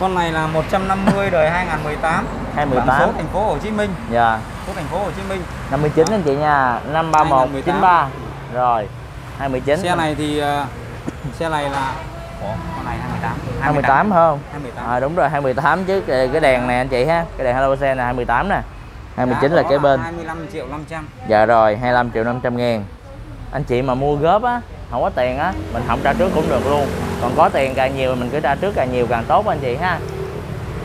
[SPEAKER 2] Con này là 150 đời 2018
[SPEAKER 1] 2018.
[SPEAKER 2] Bản số thành phố Hồ Chí Minh.
[SPEAKER 1] Dạ.
[SPEAKER 2] Số thành phố Hồ Chí Minh.
[SPEAKER 1] 59 anh chị nha. 531 93 rồi 219
[SPEAKER 2] xe này thì ờ, xe này là Ủa, con này 28
[SPEAKER 1] 28 không?
[SPEAKER 2] 28
[SPEAKER 1] à, đúng rồi 218 chứ cái, cái đèn này anh chị ha cái đèn hello xe này 28 nè. 29 là
[SPEAKER 2] Giá
[SPEAKER 1] cái bên.
[SPEAKER 2] 25 triệu 500
[SPEAKER 1] dạ rồi 25 triệu 500 ngàn. Anh chị mà mua góp á không có tiền á mình không trả trước cũng được luôn. Còn có tiền càng nhiều mình cứ trả trước càng nhiều càng tốt anh chị ha.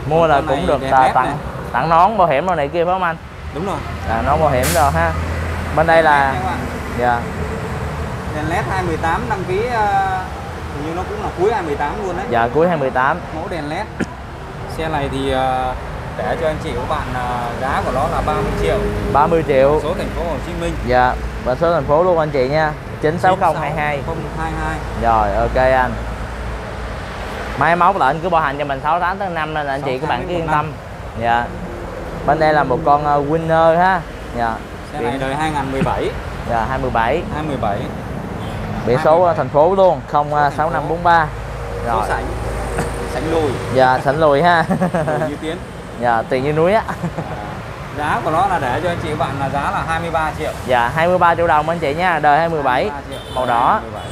[SPEAKER 1] Mua là cũng được
[SPEAKER 2] đẹp
[SPEAKER 1] à,
[SPEAKER 2] đẹp
[SPEAKER 1] tặng nón bảo hiểm rồi này kia phải không anh?
[SPEAKER 2] Đúng rồi.
[SPEAKER 1] À, nón bảo hiểm rồi ha. Bên đây là dạ.
[SPEAKER 2] Đèn led 218 đăng ký ờ, hình như nó cũng là cuối 2018 luôn đấy.
[SPEAKER 1] Dạ cuối 2018
[SPEAKER 2] mẫu đèn led. Xe này thì ờ, để cho anh chị các bạn ờ, giá của nó là 30 triệu.
[SPEAKER 1] 30 triệu.
[SPEAKER 2] Số thành phố Hồ Chí Minh.
[SPEAKER 1] Dạ và số thành phố luôn anh chị nha. 96022
[SPEAKER 2] 022
[SPEAKER 1] Rồi ok anh. Máy móc là anh cứ bảo hành cho mình 6 tháng tới năm nên là anh chị các bạn cứ yên tâm Dạ. Bên đây là một con ờ, Winner ha. Dạ.
[SPEAKER 2] Xe này đời 2017
[SPEAKER 1] Dạ 27
[SPEAKER 2] 2017
[SPEAKER 1] Biển số ờ, thành phố luôn 06543
[SPEAKER 2] số
[SPEAKER 1] Rồi.
[SPEAKER 2] sảnh. Sảnh lùi.
[SPEAKER 1] Dạ sảnh lùi ha.
[SPEAKER 2] Lùi như tiến.
[SPEAKER 1] Dạ tiền như núi á.
[SPEAKER 2] Giá của nó là để cho anh chị bạn là giá là 23 triệu.
[SPEAKER 1] Dạ 23 triệu đồng anh chị nha. Đời 27
[SPEAKER 2] 23 triệu.
[SPEAKER 1] Màu đỏ.
[SPEAKER 2] 27.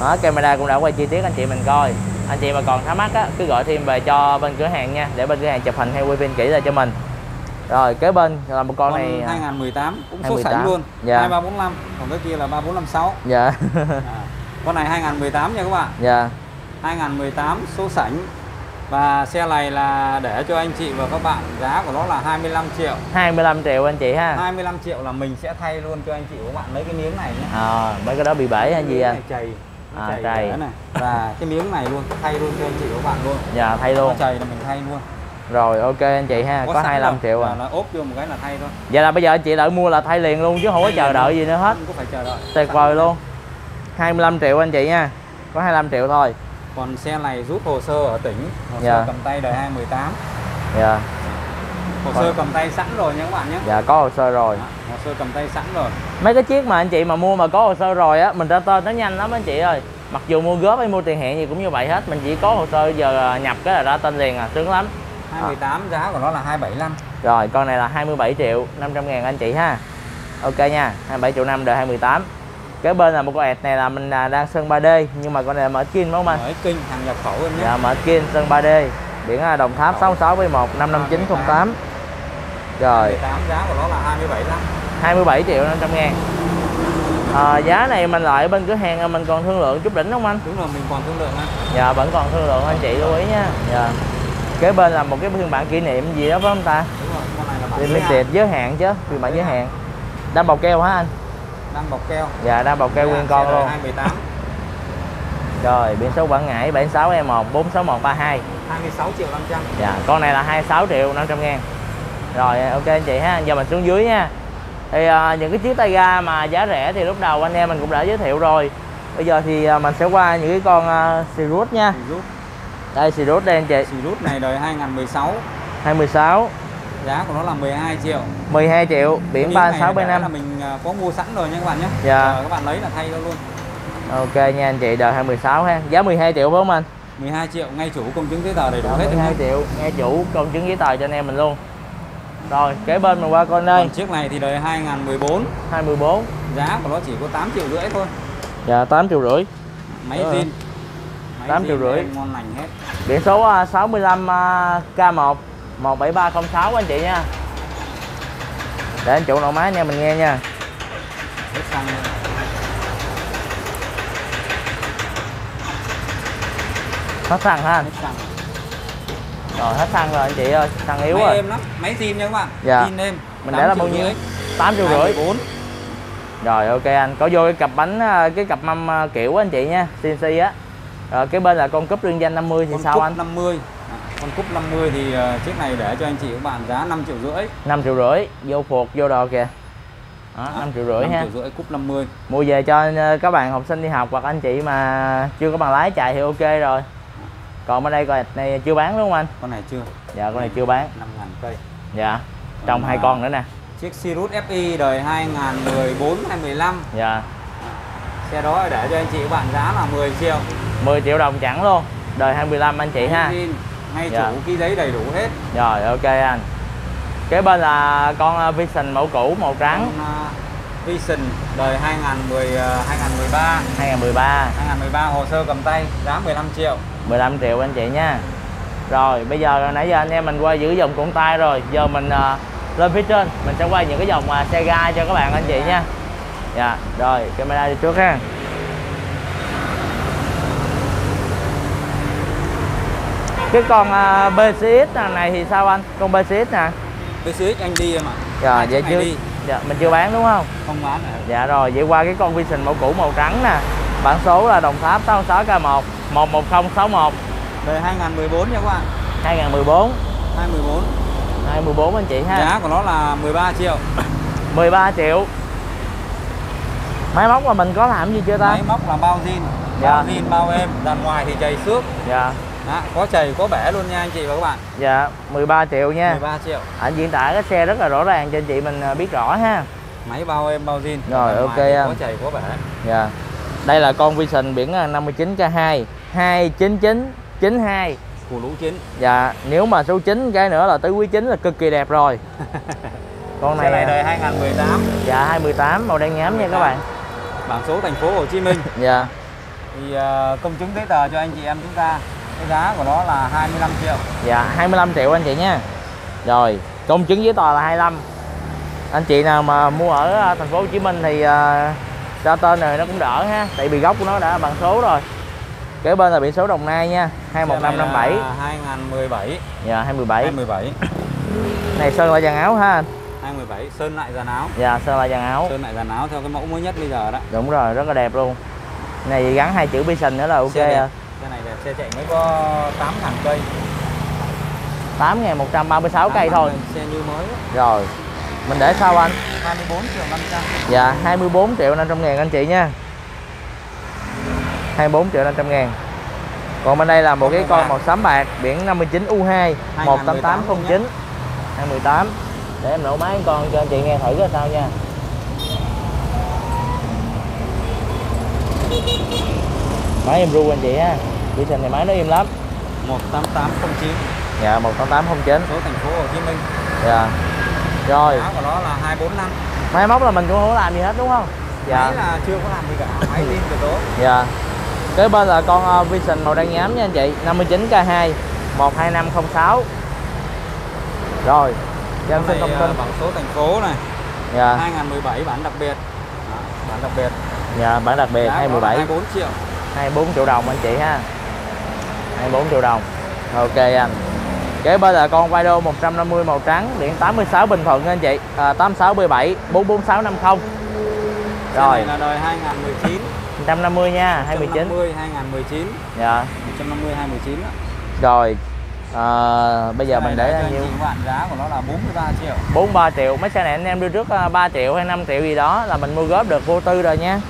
[SPEAKER 1] Đó, camera cũng đã quay chi tiết anh chị mình coi. Anh chị mà còn thắc mắc á cứ gọi thêm về cho bên cửa hàng nha để bên cửa hàng chụp hình hay quay phim kỹ ra cho mình. Rồi kế bên là một con
[SPEAKER 2] Con
[SPEAKER 1] này
[SPEAKER 2] 2018 cũng số
[SPEAKER 1] 2018.
[SPEAKER 2] sảnh luôn.
[SPEAKER 1] Dạ.
[SPEAKER 2] 2345 còn cái kia là 3456
[SPEAKER 1] dạ.
[SPEAKER 2] À. con này 2018 nha các bạn.
[SPEAKER 1] Dạ.
[SPEAKER 2] 2018 số sảnh và xe này là để cho anh chị và các bạn giá của nó là 25 triệu.
[SPEAKER 1] 25 triệu anh chị ha.
[SPEAKER 2] 25 triệu là mình sẽ thay luôn cho anh chị và các bạn lấy cái miếng này nhé.
[SPEAKER 1] À, mấy cái đó bị bể hay gì
[SPEAKER 2] này chày nó
[SPEAKER 1] À,
[SPEAKER 2] chày này. Và cái miếng này luôn thay luôn cho anh chị các bạn luôn.
[SPEAKER 1] Dạ thay
[SPEAKER 2] nó
[SPEAKER 1] luôn
[SPEAKER 2] chày là mình thay luôn.
[SPEAKER 1] Rồi ok anh chị ha có,
[SPEAKER 2] sẵn
[SPEAKER 1] 25
[SPEAKER 2] rồi.
[SPEAKER 1] triệu à.
[SPEAKER 2] Là nó ốp vô một cái là thay thôi.
[SPEAKER 1] Vậy là bây giờ anh chị đợi mua là thay liền luôn chứ không có chờ đợi gì nữa hết.
[SPEAKER 2] Không có phải chờ đợi.
[SPEAKER 1] Tuyệt vời luôn. 25 triệu anh chị nha. Có 25 triệu thôi.
[SPEAKER 2] Còn xe này rút hồ sơ ở tỉnh hồ
[SPEAKER 1] Dạ.
[SPEAKER 2] sơ cầm tay đời 2018
[SPEAKER 1] dạ
[SPEAKER 2] hồ sơ cầm tay sẵn rồi nha các bạn nhé.
[SPEAKER 1] Dạ có hồ sơ rồi.
[SPEAKER 2] Đó, hồ sơ cầm tay sẵn rồi.
[SPEAKER 1] Mấy cái chiếc mà anh chị mà mua mà có hồ sơ rồi á mình ra tên nó nhanh lắm anh chị ơi. Mặc dù mua góp hay mua tiền hẹn gì cũng như vậy hết mình chỉ có hồ sơ giờ nhập cái là ra tên liền à sướng lắm.
[SPEAKER 2] 218 giá của nó là 275
[SPEAKER 1] rồi con này là 27 triệu 500 ngàn anh chị ha. Ok nha 27 triệu năm đời 2018 kế bên là một con ẹt này là mình à, đang sơn 3D nhưng mà con này là mở skin đúng không anh?
[SPEAKER 2] Mới kinh hàng nhập khẩu em nhé.
[SPEAKER 1] Dạ mở skin sơn 3D biển à, Đồng Tháp 66 với 1 55908 rồi.
[SPEAKER 2] 18 giá của nó là 27 năm
[SPEAKER 1] 27 triệu 500 ngàn. À, giá này mình lại bên cửa hàng à, mình còn thương lượng chút đỉnh không anh?
[SPEAKER 2] Đúng rồi mình còn thương lượng ha
[SPEAKER 1] dạ vẫn còn thương lượng anh chị lưu ý nha. Dạ. Kế bên là một cái phiên bản kỷ niệm gì đó phải không ta?
[SPEAKER 2] Đúng rồi con này là bản
[SPEAKER 1] limited giới hạn chứ phiên bản giới hạn. Đăng bọc keo hả anh?
[SPEAKER 2] Đang bọc keo.
[SPEAKER 1] Dạ đăng bọc keo nguyên con luôn.
[SPEAKER 2] 218
[SPEAKER 1] rồi biển số Quảng Ngãi 76 E1 46132
[SPEAKER 2] 26 triệu 500
[SPEAKER 1] dạ con này là 26 triệu 500 ngàn rồi ok anh chị ha giờ mình xuống dưới nha. Thì à, những cái chiếc tay ga mà giá rẻ thì lúc đầu anh em mình cũng đã giới thiệu rồi. Bây giờ thì à, mình sẽ qua những cái con uh, Sirius nha.
[SPEAKER 2] Rút
[SPEAKER 1] đây Sirius đây anh chị.
[SPEAKER 2] Rút này đời 2016
[SPEAKER 1] 26
[SPEAKER 2] giá của nó là 12 triệu.
[SPEAKER 1] 12 triệu biển
[SPEAKER 2] Cái miếng này
[SPEAKER 1] 36
[SPEAKER 2] để là
[SPEAKER 1] 75
[SPEAKER 2] mình à, có mua sẵn rồi nha các bạn nhé.
[SPEAKER 1] Dạ.
[SPEAKER 2] Giờ các bạn lấy là thay cho luôn.
[SPEAKER 1] Ok nha anh chị đời 2016 ha. Giá 12 triệu phải không anh?
[SPEAKER 2] 12 triệu ngay chủ công chứng giấy tờ đầy đủ hết
[SPEAKER 1] 12
[SPEAKER 2] rồi
[SPEAKER 1] triệu nghe chủ công chứng giấy tờ cho anh em mình luôn rồi kế bên mình qua con ơi
[SPEAKER 2] còn chiếc này thì đời 2014
[SPEAKER 1] 24
[SPEAKER 2] giá của nó chỉ có 8 triệu rưỡi thôi.
[SPEAKER 1] Dạ 8 triệu rưỡi.
[SPEAKER 2] Máy
[SPEAKER 1] Ờ.
[SPEAKER 2] zin. Máy
[SPEAKER 1] 8 triệu rưỡi.
[SPEAKER 2] ngon lành hết.
[SPEAKER 1] Biển số à, 65 à, K1 17306 anh chị nha. Để anh chủ nổ máy nha mình nghe nha.
[SPEAKER 2] Hết xăng luôn.
[SPEAKER 1] hết xăng ha.
[SPEAKER 2] Hết xăng
[SPEAKER 1] rồi hết xăng rồi anh chị ơi xăng yếu
[SPEAKER 2] máy
[SPEAKER 1] rồi.
[SPEAKER 2] êm lắm máy zin nha các bạn.
[SPEAKER 1] Dạ.
[SPEAKER 2] zin êm
[SPEAKER 1] mình
[SPEAKER 2] 8
[SPEAKER 1] để là bao nhiêu. 8 triệu rưỡi.
[SPEAKER 2] 24
[SPEAKER 1] rồi ok anh. Có vô cái cặp bánh à, cái cặp mâm à, kiểu anh chị nha CNC á. Rồi cái bên là con cúp liên danh 50 thì
[SPEAKER 2] con
[SPEAKER 1] sao
[SPEAKER 2] cúp
[SPEAKER 1] anh?
[SPEAKER 2] 50 à, con cúp 50 thì ờ, chiếc này để cho anh chị các bạn giá 5 triệu rưỡi.
[SPEAKER 1] 5 triệu rưỡi vô phuộc vô đồ kìa. Đó, 5 triệu rưỡi
[SPEAKER 2] 5
[SPEAKER 1] ha.
[SPEAKER 2] triệu rưỡi cúp 50
[SPEAKER 1] mua về cho ờ, các bạn học sinh đi học hoặc anh chị mà chưa có bằng lái chạy thì ok rồi còn bên đây coi này chưa bán đúng không anh?
[SPEAKER 2] Con này chưa.
[SPEAKER 1] Dạ con này chưa bán.
[SPEAKER 2] 5.000 cây.
[SPEAKER 1] Dạ trong
[SPEAKER 2] Còn
[SPEAKER 1] hai con nữa nè.
[SPEAKER 2] Chiếc Sirius FI đời 2014 2015
[SPEAKER 1] dạ.
[SPEAKER 2] Xe đó để cho anh chị các bạn giá là 10 triệu.
[SPEAKER 1] 10 triệu đồng chẳng luôn. Đời 2015 anh chị ha.
[SPEAKER 2] Ngay
[SPEAKER 1] Dạ.
[SPEAKER 2] chủ ký giấy đầy đủ hết.
[SPEAKER 1] Rồi ok anh. Kế bên là con ờ, Vision mẫu cũ màu trắng.
[SPEAKER 2] Con, à, Vision đời 2010 à, 2013
[SPEAKER 1] 2013
[SPEAKER 2] 2013 hồ sơ cầm tay giá 15 triệu.
[SPEAKER 1] 15 triệu anh chị nha. Rồi bây giờ nãy giờ anh em mình quay giữ dòng cuộn tay rồi. Giờ mình ờ, lên phía trên mình sẽ quay những cái dòng mà xe ga cho các bạn anh chị nha. Dạ rồi camera đi trước ha. Cái con uh, BCX này thì sao anh? Con BCX nè.
[SPEAKER 2] PCX anh đi em ạ.
[SPEAKER 1] Dạ vậy
[SPEAKER 2] đi
[SPEAKER 1] dạ, mình chưa bán đúng không?
[SPEAKER 2] Không bán à
[SPEAKER 1] Dạ rồi, vậy qua cái con Vision mẫu cũ màu trắng nè. Bản số là Đồng Tháp 66K1 11061
[SPEAKER 2] đời 2014 nha các bạn.
[SPEAKER 1] 2014
[SPEAKER 2] 2014
[SPEAKER 1] 2014 anh chị ha.
[SPEAKER 2] Giá của nó là 13 triệu.
[SPEAKER 1] 13 triệu. Máy móc mà mình có làm gì chưa ta?
[SPEAKER 2] máy móc là bao zin
[SPEAKER 1] Dạ.
[SPEAKER 2] bao zin bao êm đàn ngoài thì chày xước.
[SPEAKER 1] Dạ
[SPEAKER 2] Đó, có chày có bẻ luôn nha anh chị và các bạn.
[SPEAKER 1] Dạ 13 triệu nha.
[SPEAKER 2] 13 triệu.
[SPEAKER 1] Anh diễn tả cái xe rất là rõ ràng cho anh chị mình à, biết rõ ha.
[SPEAKER 2] Máy bao êm bao zin.
[SPEAKER 1] Rồi, ok anh.
[SPEAKER 2] có chày có bẻ
[SPEAKER 1] Dạ. Đây là con Vision biển à, 59K2 29992
[SPEAKER 2] củ lũ chín.
[SPEAKER 1] Dạ nếu mà số 9 cái nữa là tứ quý 9 là cực kỳ đẹp rồi. Con này,
[SPEAKER 2] này
[SPEAKER 1] à,
[SPEAKER 2] đời 2018
[SPEAKER 1] Dạ 218 màu đen nhám nha các bạn.
[SPEAKER 2] Bảng số thành phố Hồ Chí Minh.
[SPEAKER 1] Dạ.
[SPEAKER 2] Thì công chứng giấy tờ cho anh chị em chúng ta cái giá của nó là 25 triệu.
[SPEAKER 1] Dạ 25 triệu anh chị nha Rồi công chứng giấy tờ là 25 Anh chị nào mà mua ở à, thành phố Hồ Chí Minh thì à, cho tên này nó cũng đỡ ha Tại vì gốc của nó đã bằng số rồi. Kế bên là biển số Đồng Nai nha
[SPEAKER 2] Xe này
[SPEAKER 1] 21557
[SPEAKER 2] là 2017
[SPEAKER 1] Dạ 217
[SPEAKER 2] 2017
[SPEAKER 1] Này sơn lại dàn áo ha. anh
[SPEAKER 2] 2017 sơn lại dàn áo.
[SPEAKER 1] Dạ sơn lại dàn áo.
[SPEAKER 2] Sơn lại dàn áo theo cái mẫu mới nhất bây giờ đó.
[SPEAKER 1] Đúng rồi rất là đẹp luôn. Này gắn hai chữ Vision nữa là ok
[SPEAKER 2] xe này đẹp xe chạy mới có 8 thằng cây.
[SPEAKER 1] 8.136 cây thôi.
[SPEAKER 2] xe như mới.
[SPEAKER 1] Rồi. Mình để sau anh.
[SPEAKER 2] 24 triệu 500
[SPEAKER 1] Dạ 24 triệu 500 ngàn anh chị nha. 24 triệu 500 ngàn. Còn bên đây là một cái con màu xám bạc biển 59 U2 18808 2018 Để em nổ máy con cho anh chị nghe thử coi sao nha. Máy em ru anh chị ha Vision này máy nó im lắm.
[SPEAKER 2] 18809
[SPEAKER 1] Dạ 18809
[SPEAKER 2] số thành phố Hồ Chí Minh.
[SPEAKER 1] Dạ. Rồi.
[SPEAKER 2] Giá của nó là 245
[SPEAKER 1] Máy móc là mình cũng không làm gì hết đúng không? Dạ.
[SPEAKER 2] Máy là chưa có làm gì cả. Máy zin tuyệt đối.
[SPEAKER 1] Dạ. Kế bên là con uh, Vision màu đen nhám nha anh chị, 59K2 12506. Rồi, cho em xin thông
[SPEAKER 2] à,
[SPEAKER 1] tin.
[SPEAKER 2] bằng số thành phố này.
[SPEAKER 1] Dạ,
[SPEAKER 2] 2017 bản đặc biệt. Bản đặc biệt.
[SPEAKER 1] Dạ bản đặc biệt
[SPEAKER 2] Giá của nó là
[SPEAKER 1] 217
[SPEAKER 2] 24 triệu.
[SPEAKER 1] 24 triệu đồng anh chị ha. 24 triệu đồng. Ok anh. Kế bên là con Vido 150 màu trắng, điện 86 Bình Thuận anh chị, à, 8617 44650.
[SPEAKER 2] Xe
[SPEAKER 1] Rồi,
[SPEAKER 2] là đời 2019
[SPEAKER 1] 150 nha, 219.
[SPEAKER 2] 150 2019
[SPEAKER 1] Dạ.
[SPEAKER 2] 150 2019 đó.
[SPEAKER 1] Rồi. À, bây giờ mình để bao nhiêu?
[SPEAKER 2] bạn giá của nó là 43 triệu
[SPEAKER 1] 43 triệu mấy xe này anh em đưa trước à, 3 triệu hay 5 triệu gì đó là mình mua góp được vô tư rồi nha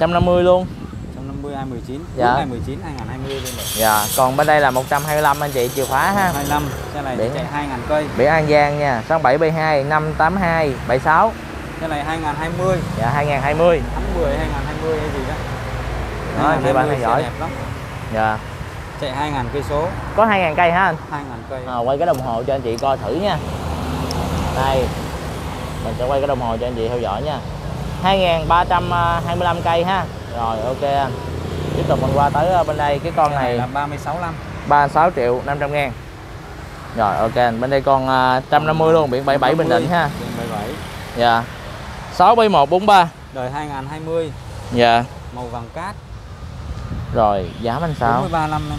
[SPEAKER 1] 150 luôn
[SPEAKER 2] 150 2019
[SPEAKER 1] Dạ.
[SPEAKER 2] 2019 2020 lên rồi
[SPEAKER 1] dạ còn bên đây là 125 anh chị chìa khóa ha.
[SPEAKER 2] 25 xe này
[SPEAKER 1] Biển.
[SPEAKER 2] chạy 2.000 cây.
[SPEAKER 1] Biển An Giang nha 6772 582 76
[SPEAKER 2] xe này 2020
[SPEAKER 1] dạ 2020
[SPEAKER 2] tháng 10 2020 hay gì đó.
[SPEAKER 1] Đó, anh chị bạn
[SPEAKER 2] 2020
[SPEAKER 1] theo dõi.
[SPEAKER 2] đẹp lắm.
[SPEAKER 1] Dạ.
[SPEAKER 2] Chạy 2.000 cây số.
[SPEAKER 1] Có 2.000 cây hả anh?
[SPEAKER 2] 2.000 cây.
[SPEAKER 1] À, quay cái đồng hồ cho anh chị coi thử nha. Đây. Mình sẽ quay cái đồng hồ cho anh chị theo dõi nha. 2.325 cây ha. Rồi ok anh tiếp tục mình qua tới à, bên đây cái con
[SPEAKER 2] Xe này
[SPEAKER 1] này
[SPEAKER 2] là 36 năm
[SPEAKER 1] 36 triệu 500 ngàn. Rồi ok bên đây con à, 150 luôn biển 77 Bình Định ha.
[SPEAKER 2] Biển 77
[SPEAKER 1] Dạ. 67143
[SPEAKER 2] đời 2020
[SPEAKER 1] Dạ.
[SPEAKER 2] Màu vàng cát.
[SPEAKER 1] Rồi giá anh sao?
[SPEAKER 2] 43 năm em.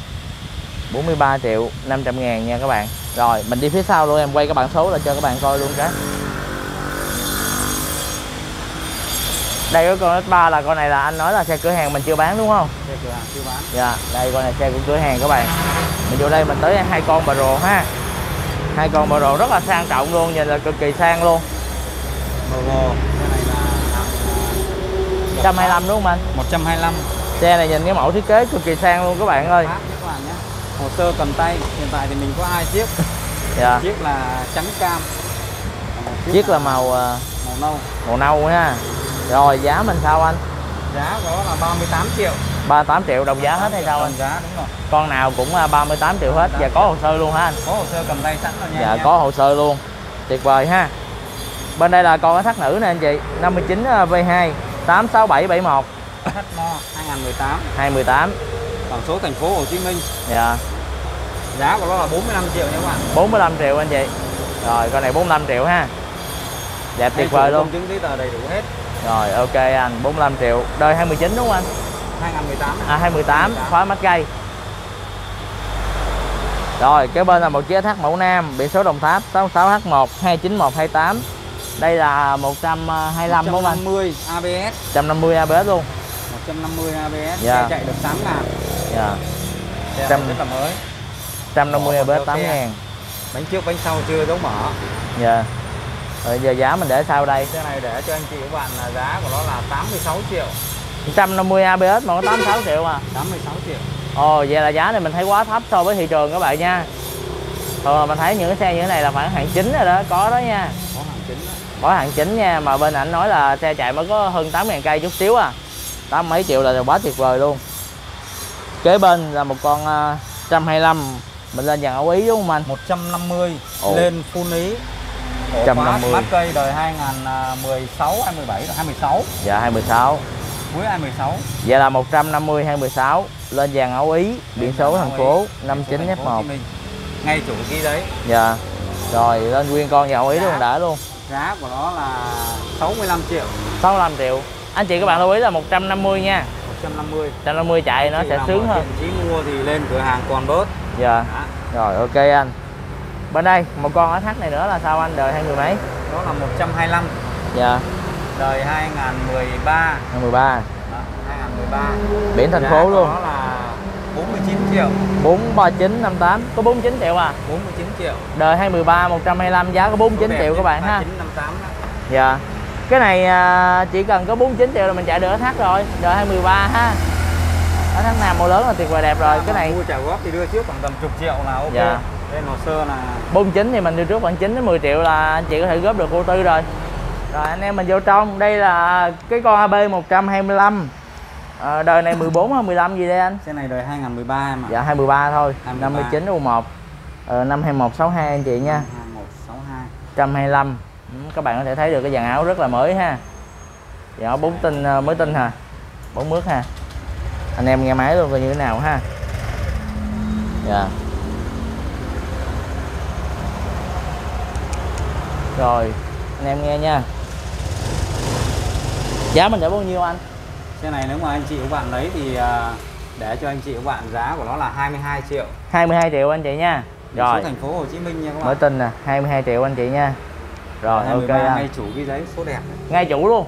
[SPEAKER 1] 43 triệu 500 ngàn nha các bạn. Rồi mình đi phía sau luôn em quay cái bản số là cho các bạn coi luôn cái Đây cái con S3 là con này là anh nói là xe cửa hàng mình chưa bán đúng không?
[SPEAKER 2] Xe cửa hàng chưa bán.
[SPEAKER 1] Dạ đây con này xe của cửa hàng các bạn. Mình vô đây mình tới hai con bà rồ ha. Hai con bà rồ rất là sang trọng luôn nhìn là cực kỳ sang luôn.
[SPEAKER 2] Volvo xe này là hàng
[SPEAKER 1] 125 đúng không anh?
[SPEAKER 2] 125
[SPEAKER 1] xe này nhìn cái mẫu thiết kế cực kỳ sang luôn các bạn ơi.
[SPEAKER 2] Các bạn nhé. Hồ sơ cầm tay hiện tại thì mình có hai chiếc.
[SPEAKER 1] Dạ.
[SPEAKER 2] Chiếc là trắng cam một
[SPEAKER 1] chiếc là màu ờ,
[SPEAKER 2] màu nâu.
[SPEAKER 1] màu nâu ha rồi giá mình sao anh?
[SPEAKER 2] Giá của nó là 38 triệu.
[SPEAKER 1] 38 triệu đồng giá hết hay sao anh?
[SPEAKER 2] Giá đúng rồi.
[SPEAKER 1] Con nào cũng là 38 triệu hết. Và có hồ sơ luôn hả anh?
[SPEAKER 2] Có hồ sơ cầm tay sẵn rồi nha
[SPEAKER 1] dạ
[SPEAKER 2] em.
[SPEAKER 1] có hồ sơ luôn. Tuyệt vời ha. Bên đây là con thắt nữ nè anh chị. 59 V2 86771
[SPEAKER 2] Thắt Mo 2018
[SPEAKER 1] 218
[SPEAKER 2] bằng số thành phố Hồ Chí Minh.
[SPEAKER 1] Dạ.
[SPEAKER 2] Giá của nó là 45 triệu nha các bạn.
[SPEAKER 1] 45 triệu anh chị. Rồi con này 45 triệu ha. Đẹp tuyệt
[SPEAKER 2] Hay
[SPEAKER 1] vời luôn.
[SPEAKER 2] chứng giấy tờ đầy đủ hết
[SPEAKER 1] rồi ok anh 45 triệu. Đời 29 đúng không anh?
[SPEAKER 2] 2018
[SPEAKER 1] à 218 khóa mắt cây rồi kế bên là một chiếc thắt mẫu nam biển số đồng tháp 66H1 29128 đây là 125 đúng không anh?
[SPEAKER 2] 150 ABS
[SPEAKER 1] 150 ABS luôn.
[SPEAKER 2] 150 ABS
[SPEAKER 1] Dạ.
[SPEAKER 2] xe chạy được 8 ngàn.
[SPEAKER 1] Dạ.
[SPEAKER 2] Xe
[SPEAKER 1] Trăm-
[SPEAKER 2] rất là mới.
[SPEAKER 1] 150
[SPEAKER 2] Bỏ
[SPEAKER 1] ABS
[SPEAKER 2] vào
[SPEAKER 1] 8
[SPEAKER 2] xe.
[SPEAKER 1] ngàn.
[SPEAKER 2] bánh trước bánh sau chưa dấu mở.
[SPEAKER 1] Dạ rồi giờ giá mình để sau đây?
[SPEAKER 2] Xe này để cho anh chị các bạn là giá của nó là 86 triệu.
[SPEAKER 1] 150 ABS mà có 86 triệu à
[SPEAKER 2] 86 triệu.
[SPEAKER 1] Ồ vậy là giá này mình thấy quá thấp so với thị trường các bạn nha. Thường là mình thấy những cái xe như thế này là khoảng hàng chính rồi đó có đó nha.
[SPEAKER 2] Có hàng chính đó.
[SPEAKER 1] có hàng chính nha mà bên ảnh nói là xe chạy mới có hơn 8.000 cây chút xíu à. Tám mấy triệu là quá tuyệt vời luôn. Kế bên là một con à, 125 mình lên dàn ảo ý đúng không anh?
[SPEAKER 2] 150
[SPEAKER 1] Ồ.
[SPEAKER 2] lên full ý
[SPEAKER 1] 150.
[SPEAKER 2] mắt cây đời 2016 2017 rồi 26
[SPEAKER 1] dạ 26
[SPEAKER 2] cuối 2016
[SPEAKER 1] vậy là 150 216 lên dàn ảo ý biển số thành phố 59
[SPEAKER 2] Thành phố Hồ
[SPEAKER 1] F1
[SPEAKER 2] Chí Minh. ngay chủ ghi đấy.
[SPEAKER 1] Dạ. Rồi lên nguyên con dàn ảo ý luôn đã luôn.
[SPEAKER 2] giá của nó là 65 triệu.
[SPEAKER 1] 65 triệu. Anh chị các bạn lưu ý là 150 nha.
[SPEAKER 2] 150
[SPEAKER 1] 150 chạy nó sẽ sướng hơn.
[SPEAKER 2] chí mua thì lên cửa hàng còn bớt.
[SPEAKER 1] Dạ.
[SPEAKER 2] Đó.
[SPEAKER 1] rồi ok anh bên đây một con thắt này nữa là sao anh? Đời hai người mấy?
[SPEAKER 2] Đó là 125
[SPEAKER 1] dạ.
[SPEAKER 2] Đời 2013
[SPEAKER 1] 2013
[SPEAKER 2] Đó, 2013
[SPEAKER 1] biển thành
[SPEAKER 2] Giá
[SPEAKER 1] phố luôn.
[SPEAKER 2] nó là 49 triệu.
[SPEAKER 1] 439 58 có 49 triệu à?
[SPEAKER 2] 49 triệu.
[SPEAKER 1] Đời 2013 125 giá có 49
[SPEAKER 2] Số đẹp
[SPEAKER 1] triệu các bạn ha.
[SPEAKER 2] 3958 đó.
[SPEAKER 1] dạ. Cái này à, chỉ cần có 49 triệu là mình chạy được thắt rồi. Đời 2013 ha. Ở thắt nam màu lớn là tuyệt vời đẹp rồi.
[SPEAKER 2] Mà
[SPEAKER 1] cái này
[SPEAKER 2] mua trả góp thì đưa trước khoảng tầm chục triệu là ok.
[SPEAKER 1] Dạ.
[SPEAKER 2] Lên hồ sơ là
[SPEAKER 1] 49 thì mình đưa trước khoảng 9 đến 10 triệu là anh chị có thể góp được vô tư rồi. Rồi anh em mình vô trong đây là cái con AB 125 à, đời này 14 hay 15 gì đây anh?
[SPEAKER 2] Xe này đời 2013 mà
[SPEAKER 1] dạ 23 thôi
[SPEAKER 2] 23.
[SPEAKER 1] 59 U1 ờ, năm 2162 anh chị nha.
[SPEAKER 2] 2162
[SPEAKER 1] 125 Ừ, các bạn có thể thấy được cái dàn áo rất là mới ha. Dàn áo 4 tinh ờ, mới tinh ha 4 mướt ha. Anh em nghe máy luôn coi như thế nào ha. Dạ rồi anh em nghe nha. Giá mình để bao nhiêu anh?
[SPEAKER 2] Xe này nếu mà anh chị các bạn lấy thì à, để cho anh chị các bạn giá của nó là 22 triệu.
[SPEAKER 1] 22 triệu anh chị nha. Rồi.
[SPEAKER 2] số thành phố Hồ Chí Minh nha các
[SPEAKER 1] mới
[SPEAKER 2] bạn
[SPEAKER 1] tin nè 22 triệu anh chị nha. Rồi ok
[SPEAKER 2] 23
[SPEAKER 1] anh.
[SPEAKER 2] ngay chủ ghi giấy số đẹp
[SPEAKER 1] ngay chủ luôn.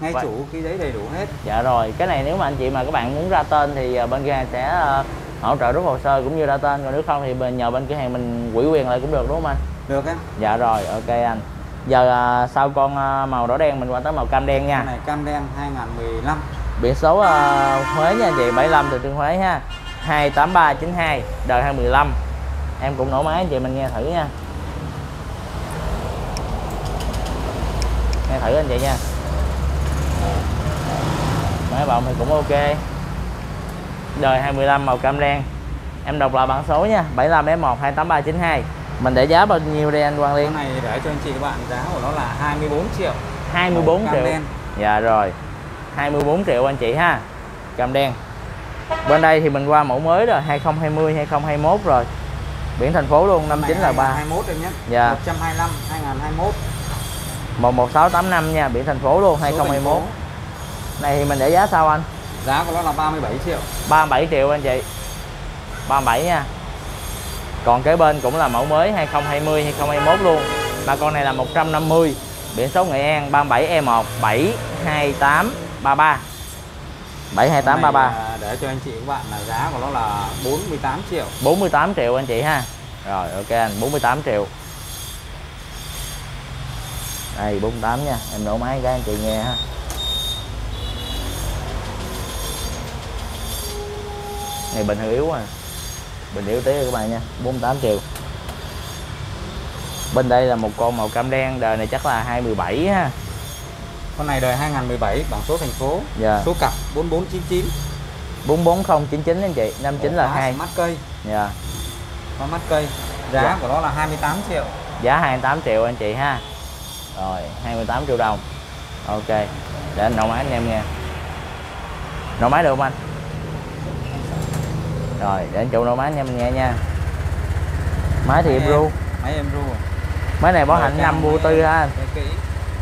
[SPEAKER 2] Ngay
[SPEAKER 1] Vậy.
[SPEAKER 2] chủ ghi giấy đầy đủ hết.
[SPEAKER 1] Dạ rồi, cái này nếu mà anh chị mà các bạn muốn ra tên thì ờ, bên hàng sẽ ờ, hỗ trợ rút hồ sơ cũng như ra tên. Còn nếu không thì nhờ bên cửa hàng mình quỹ quyền lại cũng được đúng không anh?
[SPEAKER 2] Được á
[SPEAKER 1] Dạ rồi, ok anh. Giờ ờ, sau con ờ, màu đỏ đen mình qua tới màu cam đen nha.
[SPEAKER 2] này cam đen 2015
[SPEAKER 1] Biển số ờ, Huế nha anh chị, 75 từ Trương Huế ha. 28392 đời 2015. Em cũng nổ máy anh chị mình nghe thử nha. Nghe thử anh chị nha. Máy bọng thì cũng ok đời 2015 màu cam đen em đọc lại bản số nha 75 f 1 28392 mình để giá bao nhiêu đây anh Quang
[SPEAKER 2] cái
[SPEAKER 1] Liên
[SPEAKER 2] này để cho anh chị các bạn giá của nó là 24 triệu.
[SPEAKER 1] 24
[SPEAKER 2] Cam
[SPEAKER 1] triệu.
[SPEAKER 2] đen.
[SPEAKER 1] dạ rồi 24 triệu anh chị ha. Cam đen. Bên đây thì mình qua mẫu mới rồi 2020 2021 rồi. Biển thành phố luôn 59 là 3
[SPEAKER 2] 21 em nhé.
[SPEAKER 1] Dạ.
[SPEAKER 2] 125 2021
[SPEAKER 1] 11685 nha biển thành phố luôn
[SPEAKER 2] Số
[SPEAKER 1] 2021
[SPEAKER 2] thành phố.
[SPEAKER 1] này thì mình để giá sao anh?
[SPEAKER 2] Giá của nó là 37 triệu.
[SPEAKER 1] 37 triệu anh chị. 37 nha còn kế bên cũng là mẫu mới 2020 2021 luôn. Mà con này là 150 biển số Nghệ An 37 E1 728 33 728
[SPEAKER 2] Con này,
[SPEAKER 1] 33
[SPEAKER 2] à, để cho anh chị các bạn là giá của nó là 48 triệu.
[SPEAKER 1] 48 triệu anh chị ha. Rồi ok anh 48 triệu. Đây 48 nha em nổ máy cái anh chị nghe ha. Này bình hơi yếu à bình yếu tí các bạn nha 48 triệu. Bên đây là một con màu cam đen đời này chắc là 217 ha.
[SPEAKER 2] Con này đời 2017 bản số thành phố.
[SPEAKER 1] Dạ.
[SPEAKER 2] số cặp 4499
[SPEAKER 1] 44099 anh chị 59 là
[SPEAKER 2] Khóa
[SPEAKER 1] 2
[SPEAKER 2] mắt cây.
[SPEAKER 1] Dạ.
[SPEAKER 2] khóa mắt cây. Giá
[SPEAKER 1] Dạ.
[SPEAKER 2] của nó là 28 triệu.
[SPEAKER 1] Giá 28 triệu anh chị ha. Rồi 28 triệu đồng. Ok để anh nổ máy anh em nha nổ máy được không anh rồi để anh chủ nổ máy anh em nghe nha. Máy thì em ru.
[SPEAKER 2] máy em ru.
[SPEAKER 1] Máy này bảo
[SPEAKER 2] cam
[SPEAKER 1] 5 vô tư ha.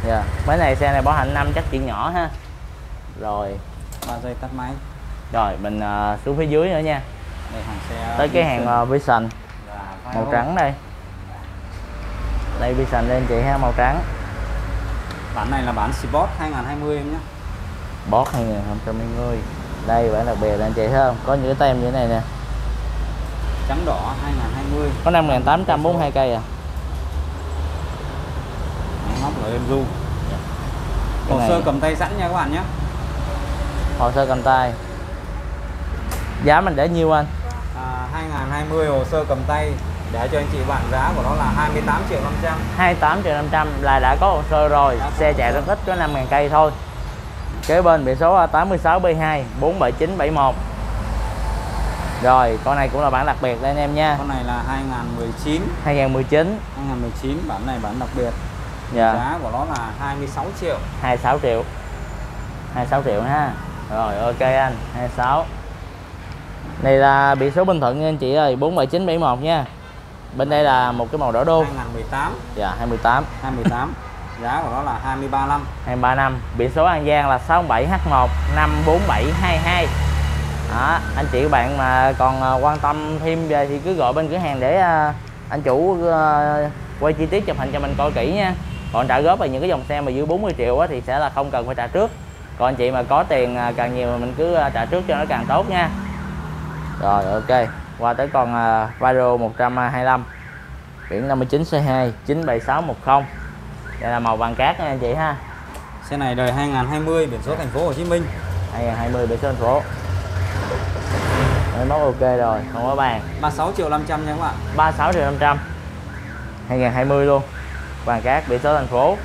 [SPEAKER 1] dạ máy này xe này bảo hạnh 5 chắc chỉ nhỏ ha. Rồi.
[SPEAKER 2] Ba dây tắt máy.
[SPEAKER 1] Rồi mình à, xuống phía dưới nữa nha.
[SPEAKER 2] Đây hàng xe
[SPEAKER 1] tới cái hàng uh, Vision.
[SPEAKER 2] Là
[SPEAKER 1] màu trắng đây. Đây Vision đây anh chị ha màu trắng.
[SPEAKER 2] Bản này là bản Sport 2020 em nhé.
[SPEAKER 1] Bót 2020 đây bản đặc biệt là anh chị thấy không? Có những cái tem như thế này nè.
[SPEAKER 2] Trắng đỏ 2020
[SPEAKER 1] có 5842 cây à?
[SPEAKER 2] Móc là em
[SPEAKER 1] Cái
[SPEAKER 2] hồ sơ cầm tay sẵn nha các bạn nhé.
[SPEAKER 1] Hồ sơ cầm tay. Giá mình để nhiêu anh?
[SPEAKER 2] À, 2020 hồ sơ cầm tay. Để cho anh chị bạn giá của nó là 28 triệu 500
[SPEAKER 1] 28 triệu 500 là đã có hồ sơ rồi.
[SPEAKER 2] Đã
[SPEAKER 1] xe chạy rất ít có 5 ngàn cây thôi kế bên biển số là 86B2 47971 rồi con này cũng là bản đặc biệt đây anh em nha.
[SPEAKER 2] Con này là 2019
[SPEAKER 1] 2019
[SPEAKER 2] 2019 bản này bản đặc biệt.
[SPEAKER 1] Dạ.
[SPEAKER 2] Giá của nó là 26 triệu.
[SPEAKER 1] 26 triệu. 26 triệu ha. Rồi ok anh 26 này là biển số Bình Thuận nha anh chị ơi 47971 nha. Bên đây là một cái màu đỏ đô.
[SPEAKER 2] 2018
[SPEAKER 1] dạ 28
[SPEAKER 2] 2018 giá của nó là 23 năm
[SPEAKER 1] 23 năm. Biển số An Giang là 67H1 54722 đó, anh chị các bạn mà còn à, quan tâm thêm về thì cứ gọi bên cửa hàng để à, anh chủ à, quay chi tiết chụp hình cho mình coi kỹ nha. Còn trả góp là những cái dòng xe mà dưới 40 triệu á, thì sẽ là không cần phải trả trước. Còn anh chị mà có tiền càng nhiều mình cứ trả trước cho nó càng tốt nha. Rồi ok. Qua tới con à, 125 biển 59 C2 97610 đây là màu vàng cát nha anh chị ha.
[SPEAKER 2] Xe này đời 2020 biển số thành phố Hồ Chí Minh.
[SPEAKER 1] 2020 biển số thành phố. Máy móc ok rồi không có bàn
[SPEAKER 2] 36 triệu 500 nha các bạn.
[SPEAKER 1] 36 triệu 500 2020 luôn. Vàng cát biển số thành phố.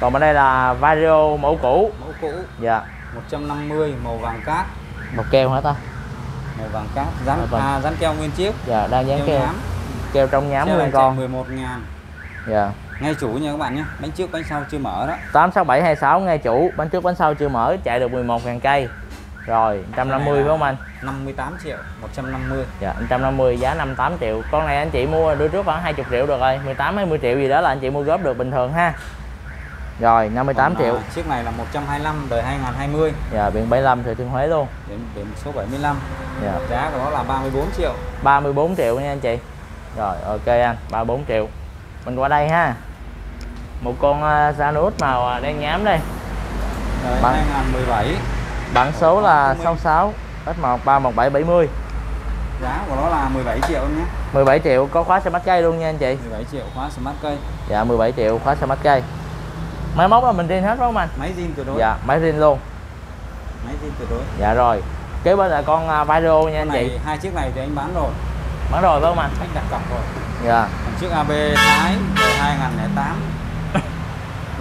[SPEAKER 1] Còn bên đây là Vario mẫu cũ.
[SPEAKER 2] Mẫu cũ.
[SPEAKER 1] Dạ.
[SPEAKER 2] 150 màu vàng cát.
[SPEAKER 1] Một keo hả ta?
[SPEAKER 2] Màu vàng cát dán
[SPEAKER 1] vâng.
[SPEAKER 2] à, dán keo nguyên chiếc.
[SPEAKER 1] Dạ đang dán keo keo. trong nhám nguyên con.
[SPEAKER 2] 11 ngàn.
[SPEAKER 1] Dạ
[SPEAKER 2] ngay chủ nha các bạn nhé bánh trước bánh sau chưa mở đó
[SPEAKER 1] 86726 nghe chủ bánh trước bánh sau chưa mở chạy được 11.000 cây rồi 150 phải không anh
[SPEAKER 2] 58 triệu 150
[SPEAKER 1] Dạ, 150 giá 58 triệu. Con này anh chị mua đưa trước khoảng 20 triệu được rồi, 18 20 triệu gì đó là anh chị mua góp được bình thường ha. Rồi, 58
[SPEAKER 2] Còn,
[SPEAKER 1] triệu.
[SPEAKER 2] à, chiếc này là 125 đời 2020
[SPEAKER 1] Dạ, biển 75 Thừa Thiên Huế luôn.
[SPEAKER 2] đến đến số 75
[SPEAKER 1] Dạ,
[SPEAKER 2] giá của nó là 34 triệu
[SPEAKER 1] 34 triệu nha anh chị. Rồi, ok anh, 34 triệu. Mình qua đây ha. Một con uh, Sanus màu à, đen nhám đây.
[SPEAKER 2] đời
[SPEAKER 1] Bạn-
[SPEAKER 2] 2017
[SPEAKER 1] Bản số là 66 S1 31770.
[SPEAKER 2] giá của nó là 17 triệu nhé
[SPEAKER 1] 17 triệu có khóa mắt cây luôn nha anh chị.
[SPEAKER 2] 17 triệu khóa smart cây
[SPEAKER 1] Dạ, 17 triệu khóa mắt cây. Máy móc là mình riêng hết phải không anh?
[SPEAKER 2] máy zin tuyệt đối
[SPEAKER 1] Dạ, máy riêng luôn.
[SPEAKER 2] máy zin tuyệt đối
[SPEAKER 1] Dạ rồi. Kế bên là con Viro nha
[SPEAKER 2] Con
[SPEAKER 1] anh chị.
[SPEAKER 2] này hai chiếc này thì anh bán rồi
[SPEAKER 1] Bán rồi phải không anh?
[SPEAKER 2] khách đặt cọc rồi
[SPEAKER 1] Dạ.
[SPEAKER 2] còn chiếc AB Thái đời 2008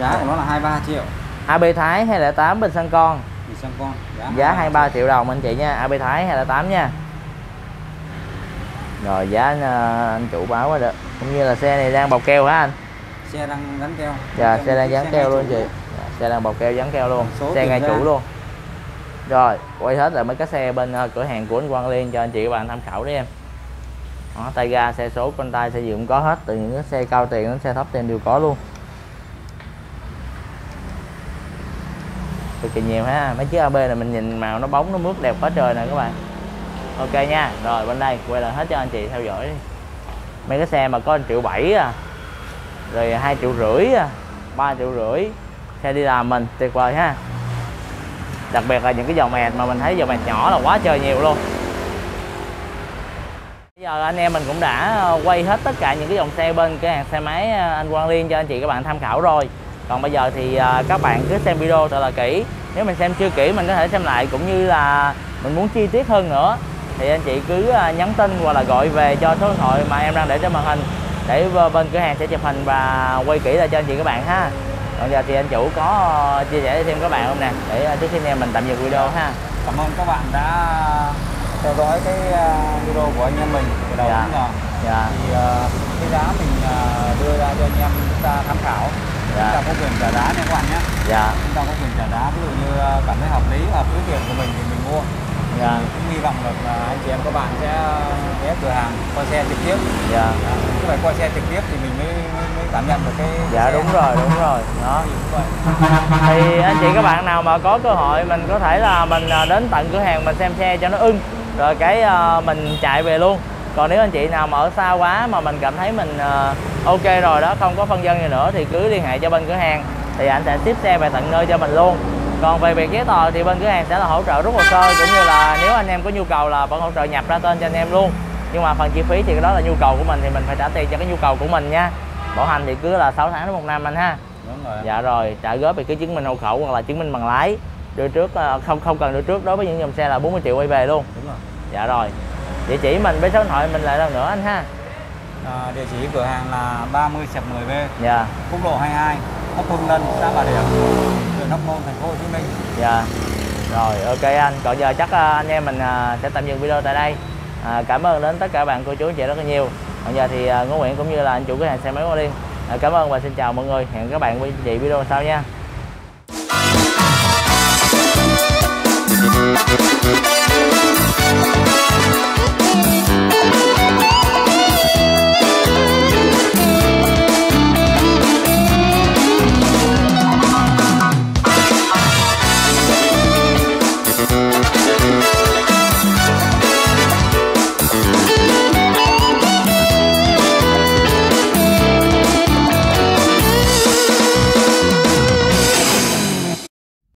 [SPEAKER 2] giá của nó là 23 triệu.
[SPEAKER 1] AB Thái 208 bên sân con?
[SPEAKER 2] Thì xem con giá,
[SPEAKER 1] giá 23 triệu đồng anh chị nha. AB Thái 208 nha. Rồi giá anh, ờ, anh chủ báo quá được cũng như là xe này đang bọc keo hả anh?
[SPEAKER 2] Xe đang dán keo.
[SPEAKER 1] Dạ xe đang dán keo luôn chị. dạ, xe đang bọc keo dán keo luôn.
[SPEAKER 2] Số
[SPEAKER 1] xe ngay
[SPEAKER 2] ra.
[SPEAKER 1] chủ luôn. Rồi quay hết lại mấy cái xe bên cửa hàng của anh Quang Liên cho anh chị các bạn tham khảo đấy em. Đó, tay ga xe số con tay xe gì cũng có hết từ những cái xe cao tiền đến xe thấp tiền đều có luôn cực kỳ nhiều ha. Mấy chiếc AB này mình nhìn màu nó bóng, nó mướt đẹp quá trời nè các bạn. Ok nha. Rồi, bên đây quay lại hết cho anh chị theo dõi đi. Mấy cái xe mà có 1 triệu bảy à rồi hai triệu rưỡi à 3 triệu rưỡi. Xe đi làm mình, tuyệt vời ha. Đặc biệt là những cái dòng mẹt mà mình thấy dòng mẹt nhỏ là quá trời nhiều luôn. Bây giờ anh em mình cũng đã quay hết tất cả những cái dòng xe bên cái hàng xe máy à, anh Quang Liên cho anh chị các bạn tham khảo rồi còn bây giờ thì ờ, các bạn cứ xem video thật là kỹ. Nếu mình xem chưa kỹ mình có thể xem lại cũng như là mình muốn chi tiết hơn nữa. Thì anh chị cứ à, nhắn tin hoặc là gọi về cho số điện thoại mà em đang để trên màn hình. Để bên cửa hàng sẽ chụp hình và quay kỹ lại cho anh chị các bạn ha. Còn giờ thì anh chủ có ờ, chia sẻ thêm các bạn không nè? Để trước khi em mình tạm dừng video ha.
[SPEAKER 2] Cảm ơn các bạn đã theo dõi cái video của anh em mình từ đầu
[SPEAKER 1] Dạ.
[SPEAKER 2] đến giờ.
[SPEAKER 1] Dạ.
[SPEAKER 2] Thì cái giá mình đưa ra cho anh em chúng ta tham khảo
[SPEAKER 1] Dạ.
[SPEAKER 2] chúng ta có quyền trả giá nha các bạn nhé.
[SPEAKER 1] Dạ.
[SPEAKER 2] Chúng ta có quyền trả giá ví dụ như ờ, cảm thấy hợp lý hợp với tiền của mình thì mình mua.
[SPEAKER 1] Dạ.
[SPEAKER 2] cũng hy vọng là anh chị em các bạn sẽ ghé cửa hàng qua xe trực tiếp.
[SPEAKER 1] Dạ.
[SPEAKER 2] Dạ, cứ phải qua xe trực tiếp thì mình mới, mới, mới cảm nhận được cái
[SPEAKER 1] dạ
[SPEAKER 2] xe.
[SPEAKER 1] đúng rồi đúng rồi. Đó. Thì anh chị các bạn nào mà có cơ hội mình có thể là mình à, đến tận cửa hàng mình xem xe cho nó ưng. Rồi cái à, mình chạy về luôn còn nếu anh chị nào mà ở xa quá mà mình cảm thấy mình à, ok rồi đó không có phân dân gì nữa thì cứ liên hệ cho bên cửa hàng. Thì anh sẽ ship xe về tận nơi cho mình luôn. Còn về việc giấy tờ thì bên cửa hàng sẽ là hỗ trợ rút hồ sơ cũng như là nếu anh em có nhu cầu là vẫn hỗ trợ nhập ra tên cho anh em luôn. Nhưng mà phần chi phí thì cái đó là nhu cầu của mình thì mình phải trả tiền cho cái nhu cầu của mình nha. Bảo hành thì cứ là 6 tháng đến một năm anh ha.
[SPEAKER 2] Đúng rồi
[SPEAKER 1] dạ rồi trả góp thì cứ chứng minh hộ khẩu hoặc là chứng minh bằng lái. Đưa trước ờ, không không cần đưa trước đối với những dòng xe là 40 triệu quay về luôn.
[SPEAKER 2] Đúng rồi.
[SPEAKER 1] Dạ rồi địa chỉ mình với số điện thoại mình lại lần nữa anh ha?
[SPEAKER 2] À, địa chỉ cửa hàng là 30 sập 10B
[SPEAKER 1] dạ.
[SPEAKER 2] quốc lộ 22 ấp Hưng Lân xã Bà Điểm huyện Hóc Môn thành phố Hồ Chí Minh.
[SPEAKER 1] Dạ. Rồi ok anh. Còn giờ chắc ờ, anh em mình ờ, sẽ tạm dừng video tại đây. À, cảm ơn đến tất cả bạn cô chú anh chị rất là nhiều. Còn giờ thì ờ, Ngô Nguyễn cũng như là anh chủ cửa hàng xe máy Hoa Liên à, cảm ơn và xin chào mọi người. Hẹn các bạn với chị video sau nha